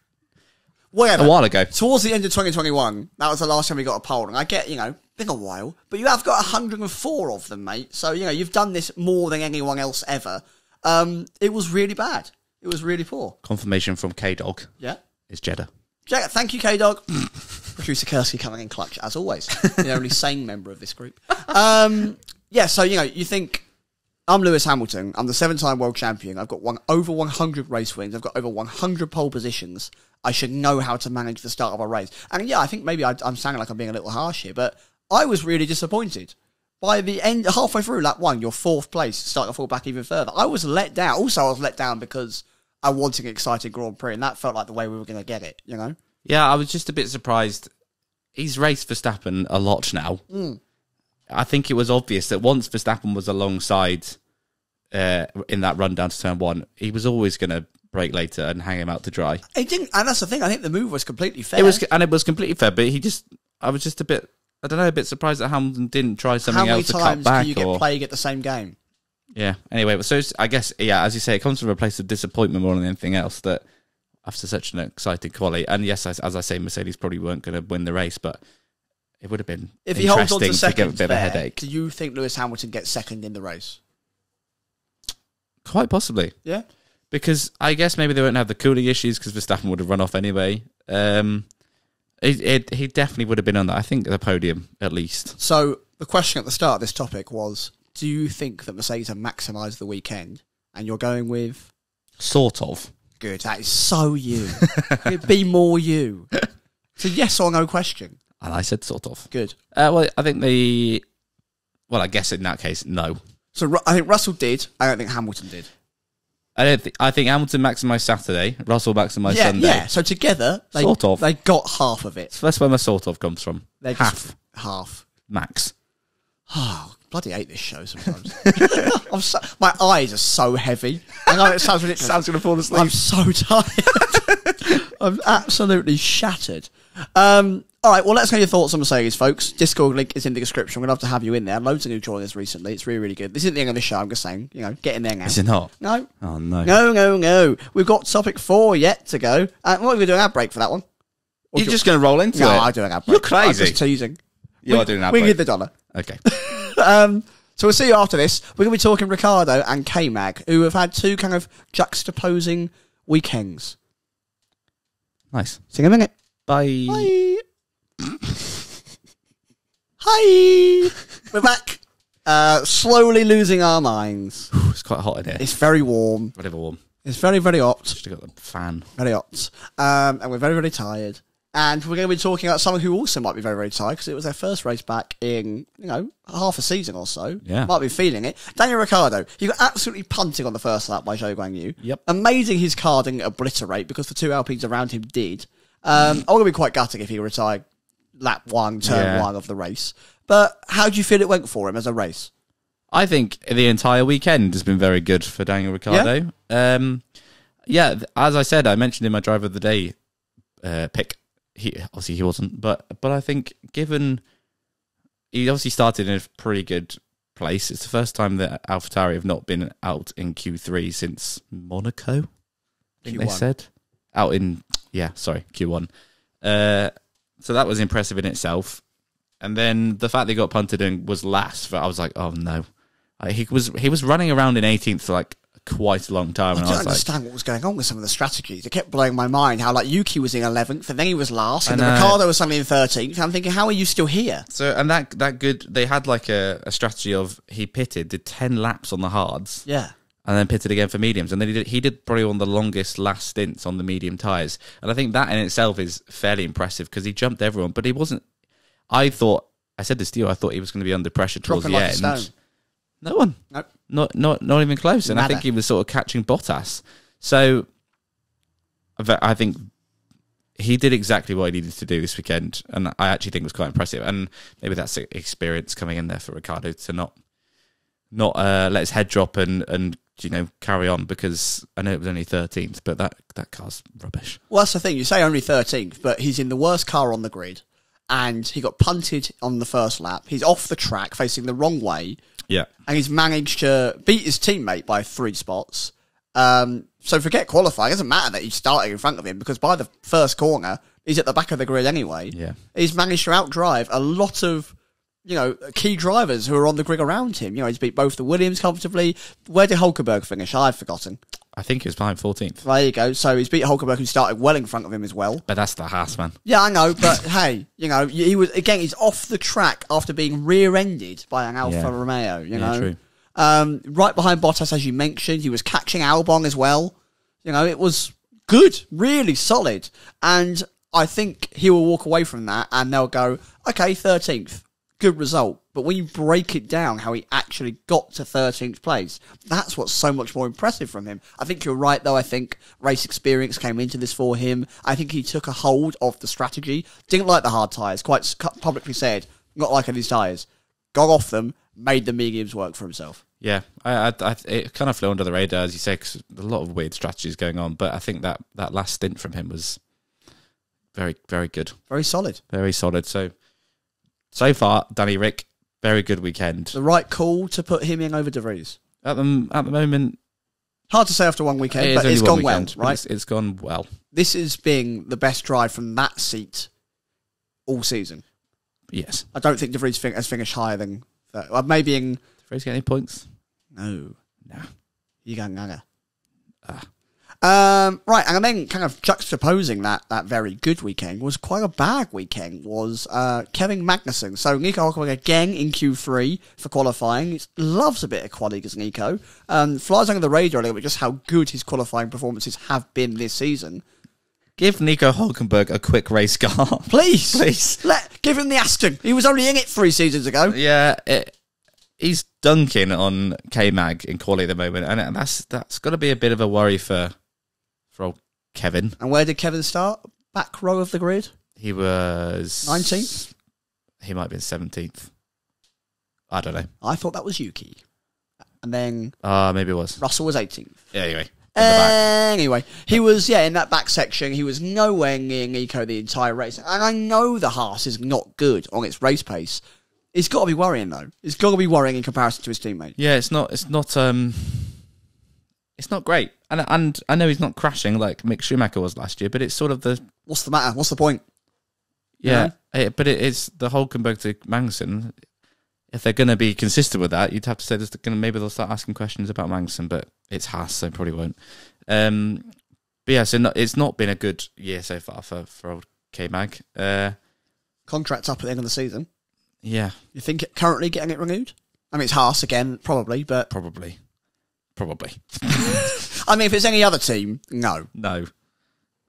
Speaker 1: Whatever.
Speaker 2: a while ago.
Speaker 1: Towards the end of 2021, that was the last time we got a pole. And I get, you know, been a while, but you have got 104 of them, mate. So, you know, you've done this more than anyone else ever. Um, it was really bad. It was really poor.
Speaker 2: Confirmation from K Dog
Speaker 1: Yeah.
Speaker 2: It's Jeddah.
Speaker 1: Jack, thank you, K Dog. <laughs> Producer Kursky coming in clutch, as always. <laughs> the only sane member of this group. Um, yeah, so, you know, you think I'm Lewis Hamilton. I'm the seven time world champion. I've got one over 100 race wins. I've got over 100 pole positions. I should know how to manage the start of a race. And yeah, I think maybe I, I'm sounding like I'm being a little harsh here, but I was really disappointed. By the end, halfway through lap one, your fourth place, starting to fall back even further. I was let down. Also, I was let down because I wanted an exciting Grand Prix, and that felt like the way we were going to get it, you know?
Speaker 2: Yeah, I was just a bit surprised. He's raced Verstappen a lot now. I think it was obvious that once Verstappen was alongside uh, in that run down to turn one, he was always going to break later and hang him out to dry.
Speaker 1: It didn't, and that's the thing. I think the move was completely fair.
Speaker 2: It was, and it was completely fair. But he just, I was just a bit, I don't know, a bit surprised that Hamilton didn't try something
Speaker 1: How many
Speaker 2: else to cut
Speaker 1: times
Speaker 2: back.
Speaker 1: do you get
Speaker 2: or,
Speaker 1: playing at the same game?
Speaker 2: Yeah. Anyway, so it's- I guess yeah, as you say, it comes from a place of disappointment more than anything else. That after such an exciting quali, and yes, as, as I say, Mercedes probably weren't going to win the race, but it would have been
Speaker 1: If he holds on
Speaker 2: interesting
Speaker 1: to
Speaker 2: to
Speaker 1: second,
Speaker 2: get a bit of a headache.
Speaker 1: do you think Lewis Hamilton gets second in the race?
Speaker 2: Quite possibly,
Speaker 1: Yeah.
Speaker 2: because I guess maybe they won't have the cooling issues because Verstappen would have run off anyway. Um, it, it, he definitely would have been on that. I think the podium at least.
Speaker 1: So the question at the start of this topic was: Do you think that Mercedes have maximised the weekend? And you're going with
Speaker 2: Sort of.
Speaker 1: good. That is so you. <laughs> It'd be more you. It's a yes or no question.
Speaker 2: And I said sort of.
Speaker 1: Good.
Speaker 2: Uh, well, I think the. Well, I guess in that case, no.
Speaker 1: So I think Russell did. I don't think Hamilton did.
Speaker 2: I don't. Think, I think Hamilton maximised Saturday. Russell maximised
Speaker 1: yeah,
Speaker 2: Sunday.
Speaker 1: yeah. So together, they,
Speaker 2: Sort of.
Speaker 1: they got half of it.
Speaker 2: So that's where my sort of comes from.
Speaker 1: They
Speaker 2: Half
Speaker 1: half.
Speaker 2: max.
Speaker 1: Oh, bloody hate this show sometimes. <laughs> I'm so, my eyes are so heavy. I know it sounds ridiculous.
Speaker 2: Sounds gonna fall asleep.
Speaker 1: I'm so <laughs> tired. I'm absolutely shattered. Um, all right, well, let's know your thoughts on Mercedes, folks. Discord link is in the description. We'd love to have to have you in there. Loads of new joiners recently. It's really, really good. This isn't the end of the show. I'm just saying, you know, get in there now.
Speaker 2: Is it not?
Speaker 1: No,
Speaker 2: Oh no.
Speaker 1: no, no, no. We've got topic four yet to go. Uh, what are we doing? Ad break for that one? Or
Speaker 2: You're just going to roll into
Speaker 1: no,
Speaker 2: it.
Speaker 1: I'm doing ad break.
Speaker 2: You're crazy.
Speaker 1: I'm just teasing.
Speaker 2: You
Speaker 1: we,
Speaker 2: are doing ad
Speaker 1: We
Speaker 2: break.
Speaker 1: need the dollar.
Speaker 2: Okay. <laughs>
Speaker 1: Um, so we'll see you after this. We're going to be talking Ricciardo and K Mag, who have had two kind of juxtaposing weekends.
Speaker 2: nice.
Speaker 1: See you in a minute.
Speaker 2: Bye.
Speaker 1: Bye. Hi. We're back. Uh, slowly losing our minds.
Speaker 2: It's quite hot in here.
Speaker 1: It's very warm.
Speaker 2: Whatever warm.
Speaker 1: It's very, very hot.
Speaker 2: Just got the fan.
Speaker 1: Very hot. Um, and we're very, very tired. And we're going to be talking about someone who also might be very, very tired because it was their first race back in, you know, half a season or so.
Speaker 2: Yeah.
Speaker 1: Might be feeling it. Daniel Ricciardo, he got absolutely punting on the first lap by Zhou Guanyu.
Speaker 2: Yep.
Speaker 1: Amazing his car didn't obliterate because the two Alpines around him did. Um, I'm going to be quite gutting if he retired lap one, turn
Speaker 2: Yeah.
Speaker 1: one of the race. But how do you feel it went for him as a race?
Speaker 2: I think the entire weekend has been very good for Daniel Ricciardo. Yeah, um, yeah as I said, I mentioned in my driver of the day uh, pick. He obviously he wasn't, but but I think given he obviously started in a pretty good place. It's the first time that AlphaTauri have not been out in Q3 since Monaco. I think they
Speaker 1: Q1.
Speaker 2: said out in yeah, sorry Q1. Uh, so that was impressive in itself. And then the fact they got punted and was last, I was like, oh no. Uh, he was he was running around in 18th for like quite a long time,
Speaker 1: I
Speaker 2: and
Speaker 1: don't
Speaker 2: I was like,
Speaker 1: understand what was going on with some of the strategies. It kept blowing my mind how like Yuki was in 11th and then he was last and then. Ricciardo was suddenly in 13th. I'm thinking, how are you still here?
Speaker 2: so and that that good. They had like a, a strategy of he pitted, did 10 laps on the hards,
Speaker 1: Yeah.
Speaker 2: And then pitted again for mediums, and then he did he did probably one of the longest last stints on the medium tires, and I think that in itself is fairly impressive because he jumped everyone, but he wasn't. I thought I said this to you. I thought he was going to be under pressure towards
Speaker 1: Dropping
Speaker 2: the
Speaker 1: like
Speaker 2: end. No one.
Speaker 1: Nope.
Speaker 2: Not not not even close. And I think he was sort of catching Bottas. So I think he did exactly what he needed to do this weekend, and I actually think it was quite impressive. And maybe that's experience coming in there for Ricciardo to not not uh, let his head drop and and you know carry on because I know it was only thirteenth, but that that car's rubbish.
Speaker 1: Well, that's the thing. You say only 13th, but he's in the worst car on the grid, and he got punted on the first lap. He's off the track, facing the wrong way,
Speaker 2: Yeah,
Speaker 1: and he's managed to beat his teammate by three spots. Um, so forget qualifying. It doesn't matter that he's starting in front of him because by the first corner, he's at the back of the grid anyway.
Speaker 2: Yeah.
Speaker 1: He's managed to outdrive a lot of, you know, key drivers who are on the grid around him. You know, he's beat both the Williams comfortably. Where did Hulkenberg finish? I've forgotten.
Speaker 2: I think it was behind fourteenth,
Speaker 1: There you go. So he's beat Hulkenberg, who started well in front of him as well.
Speaker 2: but that's the Haas man.
Speaker 1: Yeah, I know, but <laughs> hey, you know, he was again. He's off the track after being rear-ended by an Alfa
Speaker 2: Yeah.
Speaker 1: Romeo. You
Speaker 2: Yeah,
Speaker 1: know,
Speaker 2: true.
Speaker 1: Um, right behind Bottas, as you mentioned, he was catching Albon as well. You know, it was good, really solid, and I think he will walk away from that and they'll go, okay, thirteenth, good result. But when you break it down, how he actually got to thirteenth place, that's what's so much more impressive from him. I think you're right, though. I think race experience came into this for him. I think he took a hold of the strategy. Didn't like the hard tyres. Quite publicly said, not liking these tyres. Got off them, made the mediums work for himself.
Speaker 2: Yeah, I, I, I it kind of flew under the radar as you say, 'cause a lot of weird strategies going on. But I think that that last stint from him was very very good,
Speaker 1: Very solid.
Speaker 2: very solid. So so far, Danny Rick, very good weekend.
Speaker 1: The right call to put him in over De Vries.
Speaker 2: At the at the moment,
Speaker 1: Hard to say after one weekend,
Speaker 2: is
Speaker 1: but it's gone
Speaker 2: weekend,
Speaker 1: well, right?
Speaker 2: It's, it's gone well.
Speaker 1: This is being the best drive from that seat all season.
Speaker 2: Yes.
Speaker 1: I don't think De Vries fin- has finished higher than that. Well, maybe in
Speaker 2: Freeze get any points?
Speaker 1: no,
Speaker 2: No.
Speaker 1: you got gaga.
Speaker 2: Ah.
Speaker 1: Um, right, and then kind of juxtaposing that that very good weekend was quite a bad weekend. Was uh, Kevin Magnussen? So Nico Hulkenberg again in Q3 for qualifying. He loves a bit of quali as Nico. Um, flies under the radar a little bit just how good his qualifying performances have been this season.
Speaker 2: Give Nico Hulkenberg a quick race car. <laughs>
Speaker 1: Please,
Speaker 2: Please.
Speaker 1: let give him the Aston. He was only in it three seasons ago.
Speaker 2: yeah, it, he's dunking on K Mag in quali at the moment, and that's that's got to be a bit of a worry for for old Kevin.
Speaker 1: And where did Kevin start? Back row of the grid.
Speaker 2: He was
Speaker 1: 19th?
Speaker 2: He might have been seventeenth. I don't know.
Speaker 1: I thought that was Yuki. And then
Speaker 2: Ah, maybe it was.
Speaker 1: Russell was 18th.
Speaker 2: Yeah, anyway, in.
Speaker 1: Anyway, he was yeah in that back section. He was nowhere near Nico the entire race, and I know the Haas is not good on its race pace. It's got to be worrying though. It's got to be worrying in comparison to his teammate.
Speaker 2: Yeah, it's not. It's not. Um, it's not great, and and I know he's not crashing like Mick Schumacher was last year, but it's sort of the
Speaker 1: What's the matter? What's the point?
Speaker 2: yeah. It, but it's the Hulkenberg to Magnussen. If they're going to be consistent with that, you'd have to say there's going to maybe they'll start asking questions about Magnussen, but it's Haas, so probably won't. Um, but yeah, so no, it's not been a good year so far for for old K Mag. Uh,
Speaker 1: Contract's up at the end of the season.
Speaker 2: yeah,
Speaker 1: You think it, currently getting it renewed? I mean, it's Haas again, probably, but
Speaker 2: probably, probably. <laughs>
Speaker 1: I mean, if it's any other team, no.
Speaker 2: No.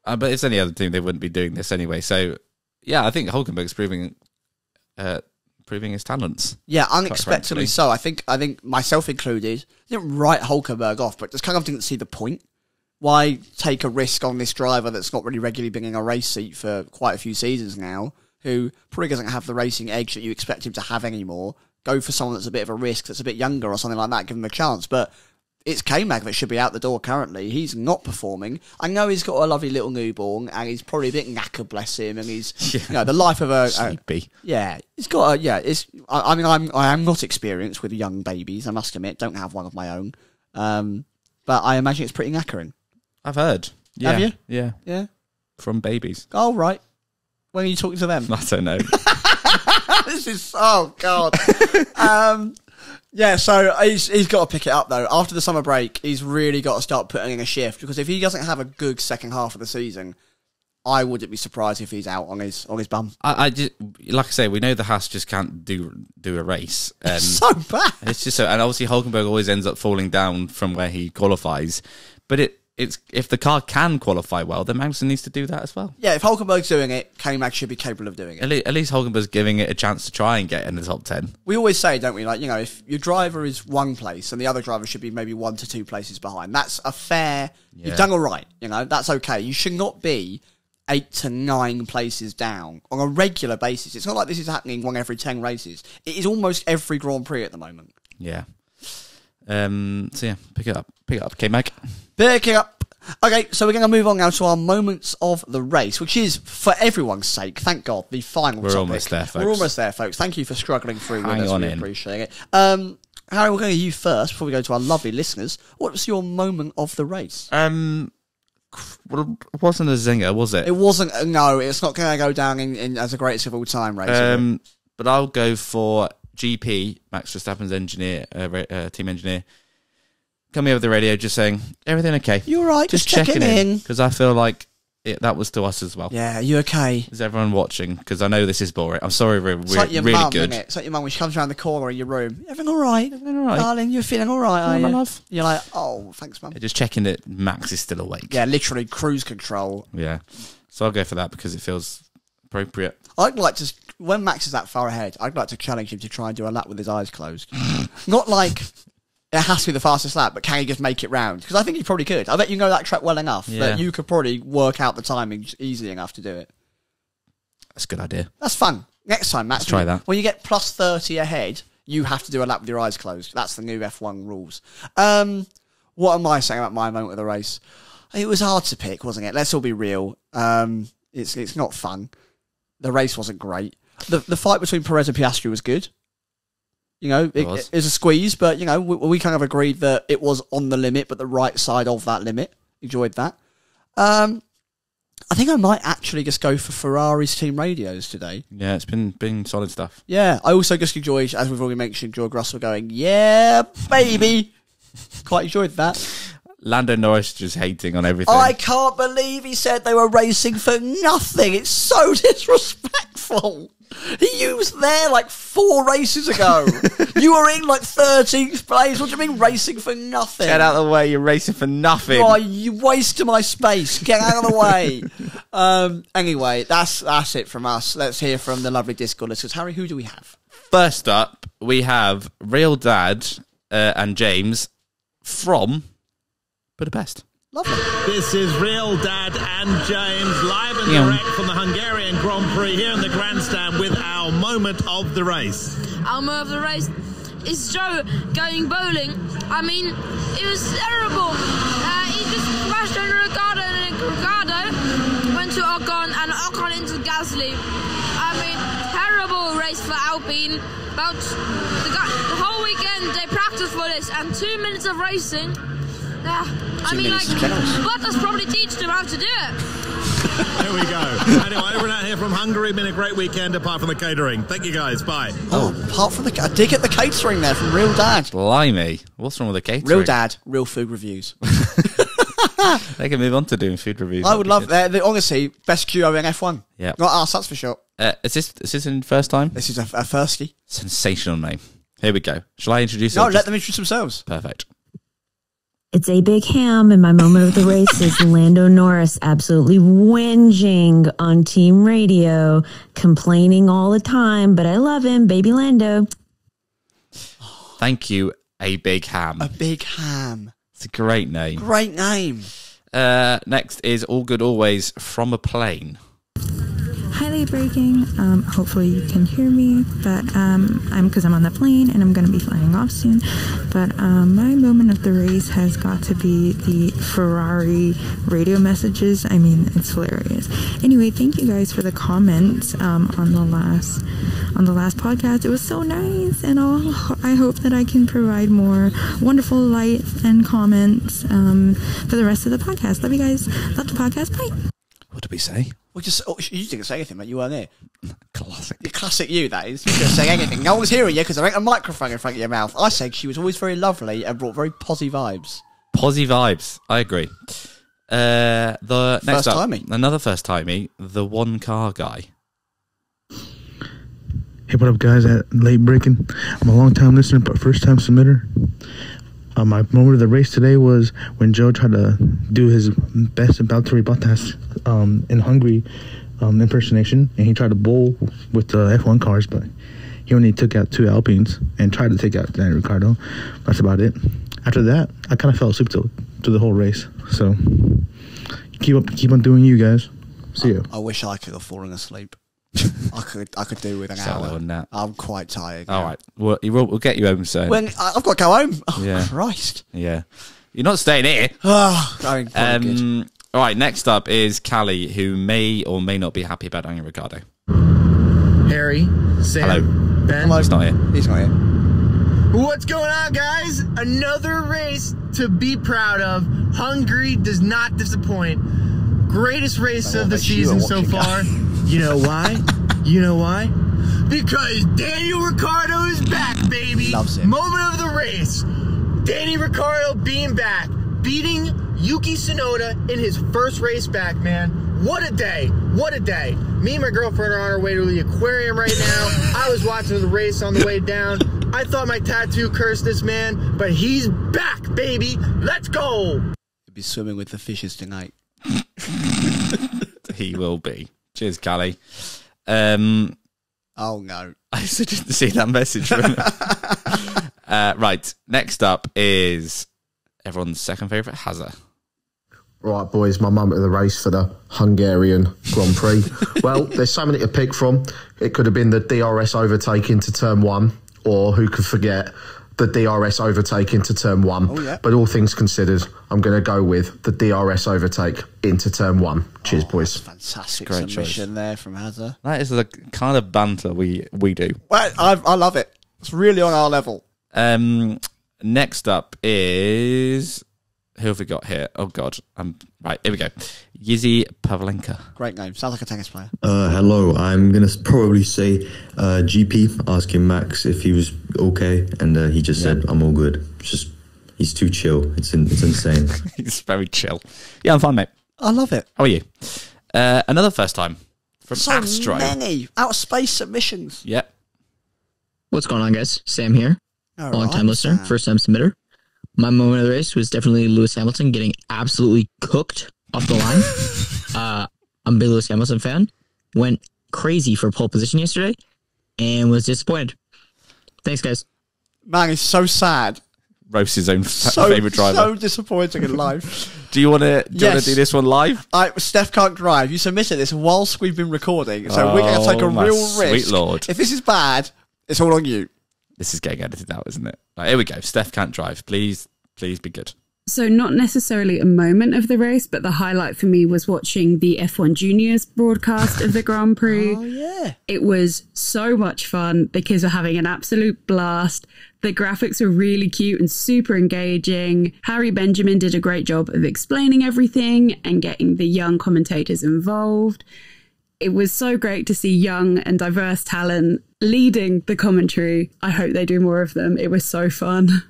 Speaker 2: Uh, but if it's any other team, they wouldn't be doing this anyway. So, yeah, I think Hulkenberg's proving, uh, proving his talents.
Speaker 1: Yeah, unexpectedly so. I think I think myself included didn't write Hulkenberg off, but just kind of didn't see the point. Why take a risk on this driver that's not really regularly been in a race seat for quite a few seasons now, who probably doesn't have the racing edge that you expect him to have anymore? Go for someone that's a bit of a risk, that's a bit younger or something like that, give him a chance. But it's K-Mag that should be out the door currently. He's not performing. I know he's got a lovely little newborn, and he's probably a bit knackered, bless him, and he's <laughs>
Speaker 2: Yeah.
Speaker 1: you know the life of a, a
Speaker 2: Sleepy.
Speaker 1: yeah, he's got a yeah. It's I, I mean I'm I am not experienced with young babies. I must admit, don't have one of my own. Um, but I imagine it's pretty knackering.
Speaker 2: I've heard. Yeah.
Speaker 1: Have you?
Speaker 2: Yeah.
Speaker 1: Yeah.
Speaker 2: From babies.
Speaker 1: Oh right. When are you talking to them? <laughs>
Speaker 2: I don't know. <laughs>
Speaker 1: this is oh god. um, yeah. So he's he's got to pick it up though. After the summer break, he's really got to start putting in a shift because if he doesn't have a good second half of the season, I wouldn't be surprised if he's out on his on his bum.
Speaker 2: I, I just, like I say, we know the Haas just can't do do a race. <laughs> Um,
Speaker 1: so bad.
Speaker 2: It's just so, and obviously Hulkenberg always ends up falling down from where he qualifies. But it, it's if the car can qualify well, then Magnussen needs to do that as well.
Speaker 1: Yeah, if Hulkenberg's doing it, K-Mag should be capable of doing it.
Speaker 2: At least, at least Hulkenberg's giving it a chance to try and get in the top ten.
Speaker 1: We always say, don't we? Like, you know, if your driver is one place and the other driver should be maybe one to two places behind, that's a fair.
Speaker 2: Yeah.
Speaker 1: You've done all right. You know, that's okay. You should not be eight to nine places down on a regular basis. It's not like this is happening one every ten races. It is almost every Grand Prix at the moment.
Speaker 2: Yeah. Um, so yeah, pick it up, pick it up. Okay, Mike.
Speaker 1: Pick it up. Okay, so we're going to move on now to our moments of the race, which is, for everyone's sake, thank God, the final
Speaker 2: We're
Speaker 1: topic.
Speaker 2: almost there, folks.
Speaker 1: We're almost there, folks. Thank you for struggling through
Speaker 2: Hang
Speaker 1: with us.
Speaker 2: on
Speaker 1: we
Speaker 2: in.
Speaker 1: appreciate it. Um, Harry, we're going to you first before we go to our lovely listeners. What was your moment of the race?
Speaker 2: Um, well, it wasn't a zinger, was it?
Speaker 1: It wasn't. No, it's not going to go down in, in as a greatest of all time race.
Speaker 2: Um, but I'll go for GP Max Verstappen's engineer, uh, uh, team engineer, coming over the radio, just saying everything okay.
Speaker 1: You're all right?
Speaker 2: just,
Speaker 1: Just, checking, in.
Speaker 2: because I feel like it, that was to us as well.
Speaker 1: Yeah, you okay?
Speaker 2: Is everyone watching? Because I know this is boring. I'm sorry, we're,
Speaker 1: It's like your
Speaker 2: really
Speaker 1: mum,
Speaker 2: good.
Speaker 1: innit? It's like your mum when she comes around the corner in your room. Everything all right?
Speaker 2: Everything all right?
Speaker 1: Darling, you're feeling all right, are you?
Speaker 2: love.
Speaker 1: You're like, oh, thanks, mum.
Speaker 2: Just checking that Max is still awake.
Speaker 1: Yeah, literally cruise control.
Speaker 2: Yeah. So I'll go for that because it feels appropriate.
Speaker 1: I'd like to, when Max is that far ahead, I'd like to challenge him to try and do a lap with his eyes closed. <laughs> Not like it has to be the fastest lap, but can he just make it round? Because I think he probably could. I bet you know that track well enough
Speaker 2: Yeah.
Speaker 1: that you could probably work out the timing easily enough to do it.
Speaker 2: That's a good idea.
Speaker 1: That's fun. Next time, Max.
Speaker 2: Let's try that.
Speaker 1: When you get plus 30 ahead, you have to do a lap with your eyes closed. That's the new F1 rules. Um, what am I saying about my moment of the race? It was hard to pick, wasn't it? Let's all be real. Um, it's it's not fun. The race wasn't great. The the fight between Perez and Piastri was good. You know, it,
Speaker 2: was.
Speaker 1: it was a squeeze, but you know, we, we kind of agreed that it was on the limit, but the right side of that limit. Enjoyed that. Um, I think I might actually just go for Ferrari's team radios today.
Speaker 2: Yeah, it's been been solid stuff.
Speaker 1: Yeah, I also just enjoyed, as we've already mentioned, George Russell going, "Yeah, baby." <laughs> Quite enjoyed that.
Speaker 2: Lando Norris just hating on everything.
Speaker 1: I can't believe he said they were racing for nothing. It's so <laughs> disrespectful. He was there like four races ago. <laughs> you were in like 13th place. What do you mean racing for nothing?
Speaker 2: Get out of the way! You're racing for nothing.
Speaker 1: Oh, you wasted my space. Get out of the way. <laughs> um, anyway, that's that's it from us. Let's hear from the lovely Discord listeners. Harry, who do we have?
Speaker 2: First up, we have Real Dad uh, and James from Budapest.
Speaker 1: Lovely.
Speaker 4: This is Real Dad and James live and
Speaker 2: Yeah.
Speaker 4: direct from the Hungarian Grand Prix here in the grandstand with our moment of the race.
Speaker 5: Alma of the race is Zhou going bowling. I mean, it was terrible. Uh, he just crashed under Ricciardo and then Ricciardo went to Ocon and Ocon into Gasly. I mean, terrible race for Alpine. About the, guy, the whole weekend they practiced for this and two minutes of racing. Uh, I mean,
Speaker 1: minutes
Speaker 5: like,
Speaker 1: is generous.
Speaker 5: Bottas probably teach them how to do it.
Speaker 4: There we go. anyway, everyone out here from Hungary. Been a great weekend apart from the catering. Thank you guys. Bye.
Speaker 1: Oh, apart from the, I did get the catering there from Real Dad.
Speaker 2: Blimey, what's wrong with the catering?
Speaker 1: Real Dad, real food reviews. <laughs>
Speaker 2: They can move on to doing food reviews.
Speaker 1: I
Speaker 2: That'd
Speaker 1: love that. The, honestly, best QO in F1.
Speaker 2: Yeah.
Speaker 1: Not us, that's for sure.
Speaker 2: Uh, is this is this in first time?
Speaker 1: This is a, a firsty.
Speaker 2: Sensational name. Here we go. Shall I introduce?
Speaker 1: No, let
Speaker 2: Just-
Speaker 1: them introduce themselves.
Speaker 2: Perfect.
Speaker 6: It's a big ham, and my moment of the race is Lando Norris absolutely whinging on team radio, complaining all the time, but I love him, baby Lando.
Speaker 2: Thank you, a big ham.
Speaker 1: A big ham.
Speaker 2: It's a great name.
Speaker 1: Great name.
Speaker 2: Uh, next is all good always from a plane.
Speaker 7: Highly breaking. Um, hopefully you can hear me, but um, I'm because I'm on the plane and I'm going to be flying off soon. But um, my moment of the race has got to be the Ferrari radio messages. I mean, it's hilarious. Anyway, thank you guys for the comments um, on the last on the last podcast. It was so nice, and I'll, I hope that I can provide more wonderful light and comments um, for the rest of the podcast. Love you guys. Love the podcast. Bye.
Speaker 2: What did we say?
Speaker 1: We just oh, you didn't say anything, mate. You weren't there.
Speaker 2: Classic.
Speaker 1: The classic you, that is. You didn't say anything. No one's hearing you because there ain't a microphone in front of your mouth. I said she was always very lovely and brought very posy vibes.
Speaker 2: Posy vibes. I agree. Uh, the next
Speaker 1: First
Speaker 2: up,
Speaker 1: timey.
Speaker 2: another first timey, the one car guy.
Speaker 8: Hey, what up, guys? At Late Braking, I'm a long time listener, but first time submitter. Uh, my moment of the race today was when Zhou tried to do his best Valtteri Bottas um, in Hungary um, impersonation, and he tried to bowl with the F1 cars, but he only took out two Alpines and tried to take out Daniel Ricciardo. That's about it. After that, I kind of fell asleep to, to the whole race. So keep up, keep on doing you guys. See you.
Speaker 1: I wish I could have fallen asleep. I could I could do with an
Speaker 2: Settle
Speaker 1: hour.
Speaker 2: on that.
Speaker 1: I'm quite tired.
Speaker 2: All
Speaker 1: now.
Speaker 2: right. Well, you will, we'll get you home soon.
Speaker 1: When I- I've got to go home. Oh,
Speaker 2: Yeah.
Speaker 1: Christ.
Speaker 2: yeah. You're not staying here.
Speaker 1: Oh, I mean, probably good.
Speaker 2: Um, all right. Next up is Callie, who may or may not be happy about Daniel Ricciardo.
Speaker 9: Harry, Sam,
Speaker 2: Hello.
Speaker 9: Ben.
Speaker 2: He's not here.
Speaker 1: He's not here.
Speaker 9: What's going on, guys? Another race to be proud of. Hungary does not disappoint. Greatest race of the
Speaker 1: bet you are
Speaker 9: season so
Speaker 1: watching,
Speaker 9: far. <laughs> you know why? You know why? Because Daniel Ricciardo is back, baby.
Speaker 1: Loves it.
Speaker 9: Moment of the race. Danny Ricciardo being back, beating Yuki Tsunoda in his first race back, man. What a day. What a day. Me and my girlfriend are on our way to the aquarium right now. I was watching the race on the way down. I thought my tattoo cursed this man, but he's back, baby. Let's go.
Speaker 1: He'll be swimming with the fishes tonight. <laughs>
Speaker 2: He will be. Cheers, Callie. Um,
Speaker 1: Oh no. <laughs>
Speaker 2: I also didn't see that message from <laughs> uh, Right. Next up is everyone's second favourite, Hazard.
Speaker 10: Right, boys, my moment of the race for the Hungarian Grand Prix. <laughs> well, there's so many to pick from. It could have been the DRS overtake into turn one, or who could forget the DRS overtake into turn one.
Speaker 1: Oh, yeah.
Speaker 10: But all things considered, I'm going to go with the DRS overtake into turn one. Cheers,
Speaker 1: Oh,
Speaker 10: boys.
Speaker 1: Fantastic
Speaker 2: Great
Speaker 1: submission
Speaker 2: choice.
Speaker 1: there from Hazard.
Speaker 2: That is the kind of banter we, we do.
Speaker 1: Well, I, I love it. It's really on our level.
Speaker 2: Um, next up is who have we got here? Oh God, I'm right. Here we go. Yizzy Pavlenka.
Speaker 1: Great name. Sounds like a tennis player.
Speaker 11: Uh, hello, I'm gonna probably say uh, GP asking Max if he was okay, and uh, he just said I'm all good. It's just he's too chill. It's in, it's insane. <laughs>
Speaker 2: He's very chill. Yeah, I'm fine, mate.
Speaker 1: I love it.
Speaker 2: How are you? Uh, another first time from
Speaker 1: So
Speaker 2: Astro.
Speaker 1: many out of space submissions.
Speaker 2: Yep.
Speaker 12: What's going on, guys? Sam here.
Speaker 1: All
Speaker 12: Long time listener,
Speaker 1: Sam.
Speaker 12: first time submitter. My moment of the race was definitely Lewis Hamilton getting absolutely cooked off the line. <laughs> uh, I'm a big Lewis Hamilton fan. Went crazy for pole position yesterday and was disappointed. Thanks, guys.
Speaker 1: Man, it's so sad.
Speaker 2: Roast his own f-
Speaker 1: So,
Speaker 2: favorite driver.
Speaker 1: so disappointing in life. <laughs>
Speaker 2: do you want to? Do you want
Speaker 1: Yes.
Speaker 2: to do this one live?
Speaker 1: I, Steph can't drive. You submitted this whilst we've been recording, so we're going to take a
Speaker 2: Oh, my
Speaker 1: real
Speaker 2: sweet
Speaker 1: risk.
Speaker 2: lord.
Speaker 1: If this is bad, it's all on you.
Speaker 2: This is getting edited out, isn't it? Right, here we go. Steph can't drive. Please, please be good.
Speaker 13: So, not necessarily a moment of the race, but the highlight for me was watching the F1 Juniors broadcast of the Grand <laughs> Prix.
Speaker 1: Oh yeah.
Speaker 13: It was so much fun. The kids were having an absolute blast. The graphics were really cute and super engaging. Harry Benjamin did a great job of explaining everything and getting the young commentators involved. It was so great to see young and diverse talent leading the commentary. I hope they do more of them. It was so fun.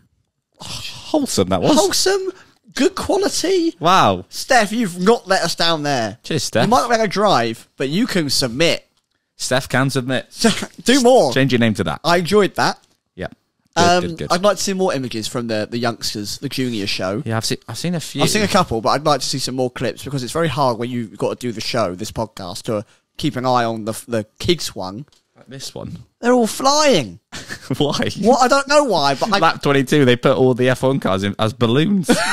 Speaker 2: Wholesome that was.
Speaker 1: Wholesome, good quality.
Speaker 2: Wow.
Speaker 1: Steph, you've not let us down there.
Speaker 2: Cheers, Steph.
Speaker 1: You
Speaker 2: Steph.
Speaker 1: might not be able to drive, but you can submit.
Speaker 2: Steph can submit. <laughs>
Speaker 1: Do more.
Speaker 2: Change your name to that.
Speaker 1: I enjoyed that.
Speaker 2: Yeah. Good,
Speaker 1: Um,
Speaker 2: good, good.
Speaker 1: I'd like to see more images from the, the youngsters, the junior show.
Speaker 2: yeah, I've seen. I've seen a few.
Speaker 1: I've seen a couple, but I'd like to see some more clips because it's very hard when you've got to do the show, this podcast, to keep an eye on the the kids one.
Speaker 2: Like this one. <laughs>
Speaker 1: They're all flying.
Speaker 2: Why?
Speaker 1: What? I don't know why, but I,
Speaker 2: Lap 22, they put all the F1 cars in as balloons. <laughs>
Speaker 1: that's not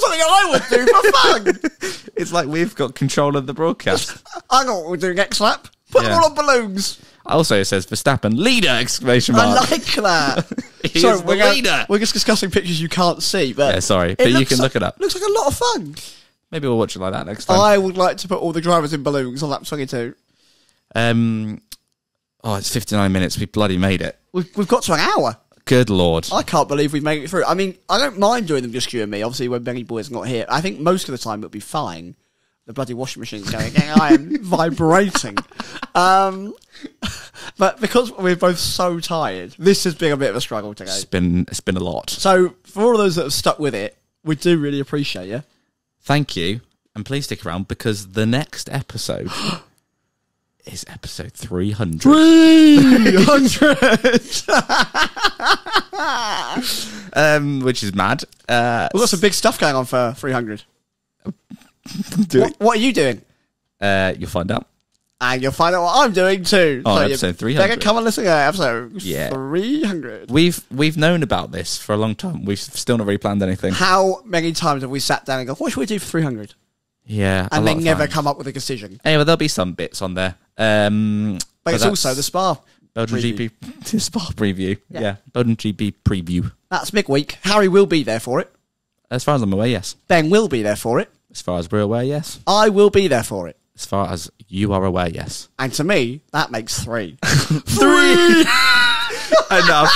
Speaker 1: something I would do for fun. <laughs>
Speaker 2: it's like we've got control of the broadcast.
Speaker 1: I know what we're doing next lap. Put them all on balloons.
Speaker 2: Also, it says Verstappen leader! Exclamation mark.
Speaker 1: I like that.
Speaker 2: The
Speaker 1: we're, gonna-
Speaker 2: leader.
Speaker 1: we're just discussing pictures you can't see, but
Speaker 2: Yeah, sorry, but you can
Speaker 1: like-
Speaker 2: look it up.
Speaker 1: Looks like a lot of fun.
Speaker 2: Maybe we'll watch it like that next time.
Speaker 1: I would like to put all the drivers in balloons on lap 22.
Speaker 2: Um, oh, it's 59 minutes. We bloody made it.
Speaker 1: We've, we've got to an hour.
Speaker 2: Good lord.
Speaker 1: I can't believe we've made it through. I mean, I don't mind doing them just you and me. Obviously, when Benny Boy's not here, I think most of the time it'll be fine. The bloody washing machine's going, <laughs> and I am vibrating. Um, <laughs> but because we're both so tired, this has been a bit of a struggle today.
Speaker 2: It's been, it's been a lot.
Speaker 1: So, for all of those that have stuck with it, we do really appreciate you.
Speaker 2: Thank you. And please stick around because the next episode <gasps> <gasps> <gasps> is episode 300.
Speaker 1: 300! <laughs>
Speaker 2: Um, which is mad. Uh,
Speaker 1: We've got some big stuff going on for 300.
Speaker 2: do
Speaker 1: What, what are you doing?
Speaker 2: Uh, you'll find out.
Speaker 1: And you'll find out what I'm doing too.
Speaker 2: On
Speaker 1: you
Speaker 2: episode 300.
Speaker 1: Better come and listen to episode
Speaker 2: Yeah.
Speaker 1: 300.
Speaker 2: We've we've known about this for a long time. We've still not really planned anything.
Speaker 1: How many times have we sat down and go, what should we do for 300?
Speaker 2: Yeah,
Speaker 1: and
Speaker 2: lot
Speaker 1: they never
Speaker 2: fans.
Speaker 1: come up with a decision.
Speaker 2: Anyway, there'll be some bits on there. Um,
Speaker 1: But, it's also the Spa.
Speaker 2: Belgian
Speaker 1: preview.
Speaker 2: GP <laughs> the Spa preview.
Speaker 1: Yeah.
Speaker 2: Yeah. Belgian GP preview.
Speaker 1: That's Mick Week. Harry will be there for it.
Speaker 2: As far as I'm aware, yes.
Speaker 1: Ben will be there for it.
Speaker 2: As far as we're aware, yes.
Speaker 1: I will be there for it.
Speaker 2: As far as you are aware, yes.
Speaker 1: And to me, that makes three. <laughs>
Speaker 2: Three. <laughs> Enough.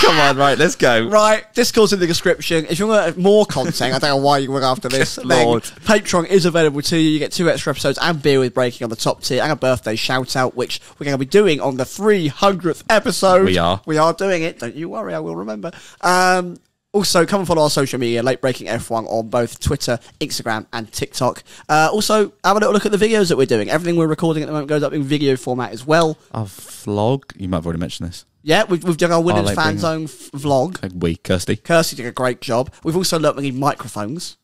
Speaker 2: Come on, right, let's go.
Speaker 1: Right, this Discord's in the description. If you want more content, I don't know why you were after this. <laughs>
Speaker 2: Lord.
Speaker 1: Patreon is available to you. You get two extra episodes and beer with breaking on the top tier and a birthday shout out, which we're going to be doing on the 300th episode.
Speaker 2: We are.
Speaker 1: We are doing it. Don't you worry, I will remember. Um, also, come and follow our social media, Late Braking F1, on both Twitter, Instagram, and TikTok. Uh, also, have a little look at the videos that we're doing. Everything we're recording at the moment goes up in video format as well.
Speaker 2: Our vlog. You might have already mentioned this.
Speaker 1: Yeah, we've, we've done our Winners Fan Zone f- vlog.
Speaker 2: Like we, Kirsty.
Speaker 1: Kirsty did a great job. We've also learnt we need microphones.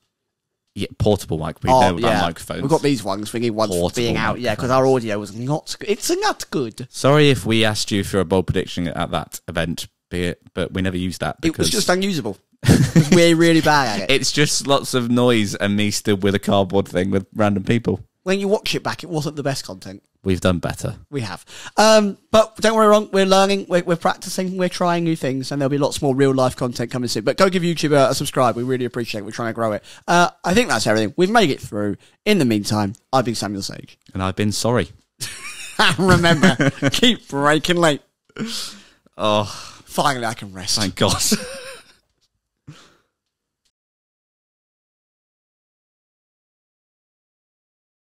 Speaker 2: Yeah, portable mic. We
Speaker 1: Oh,
Speaker 2: know about microphones.
Speaker 1: We've got these ones. We need ones for
Speaker 2: Portable
Speaker 1: being out. Yeah, because our audio was not. good. It's not good.
Speaker 2: Sorry if we asked you for a bold prediction at that event, be it, but we never used that.
Speaker 1: It was just unusable. <laughs> We're really bad at it.
Speaker 2: It's just lots of noise and me stood with a cardboard thing with random people.
Speaker 1: When you watch it back, it wasn't the best content.
Speaker 2: We've done better.
Speaker 1: We have. Um, but don't worry wrong. We're learning. We're, we're practicing. We're trying new things, and there'll be lots more real life content coming soon. But go give YouTube a, a subscribe. We really appreciate. it. We're trying to grow it. Uh, I think that's everything. We've made it through. In the meantime, I've been Samuel Sage.
Speaker 2: And I've been sorry.
Speaker 1: And <laughs> remember, <laughs> keep breaking late.
Speaker 2: Oh,
Speaker 1: Finally, I can rest.
Speaker 2: thank God. <laughs>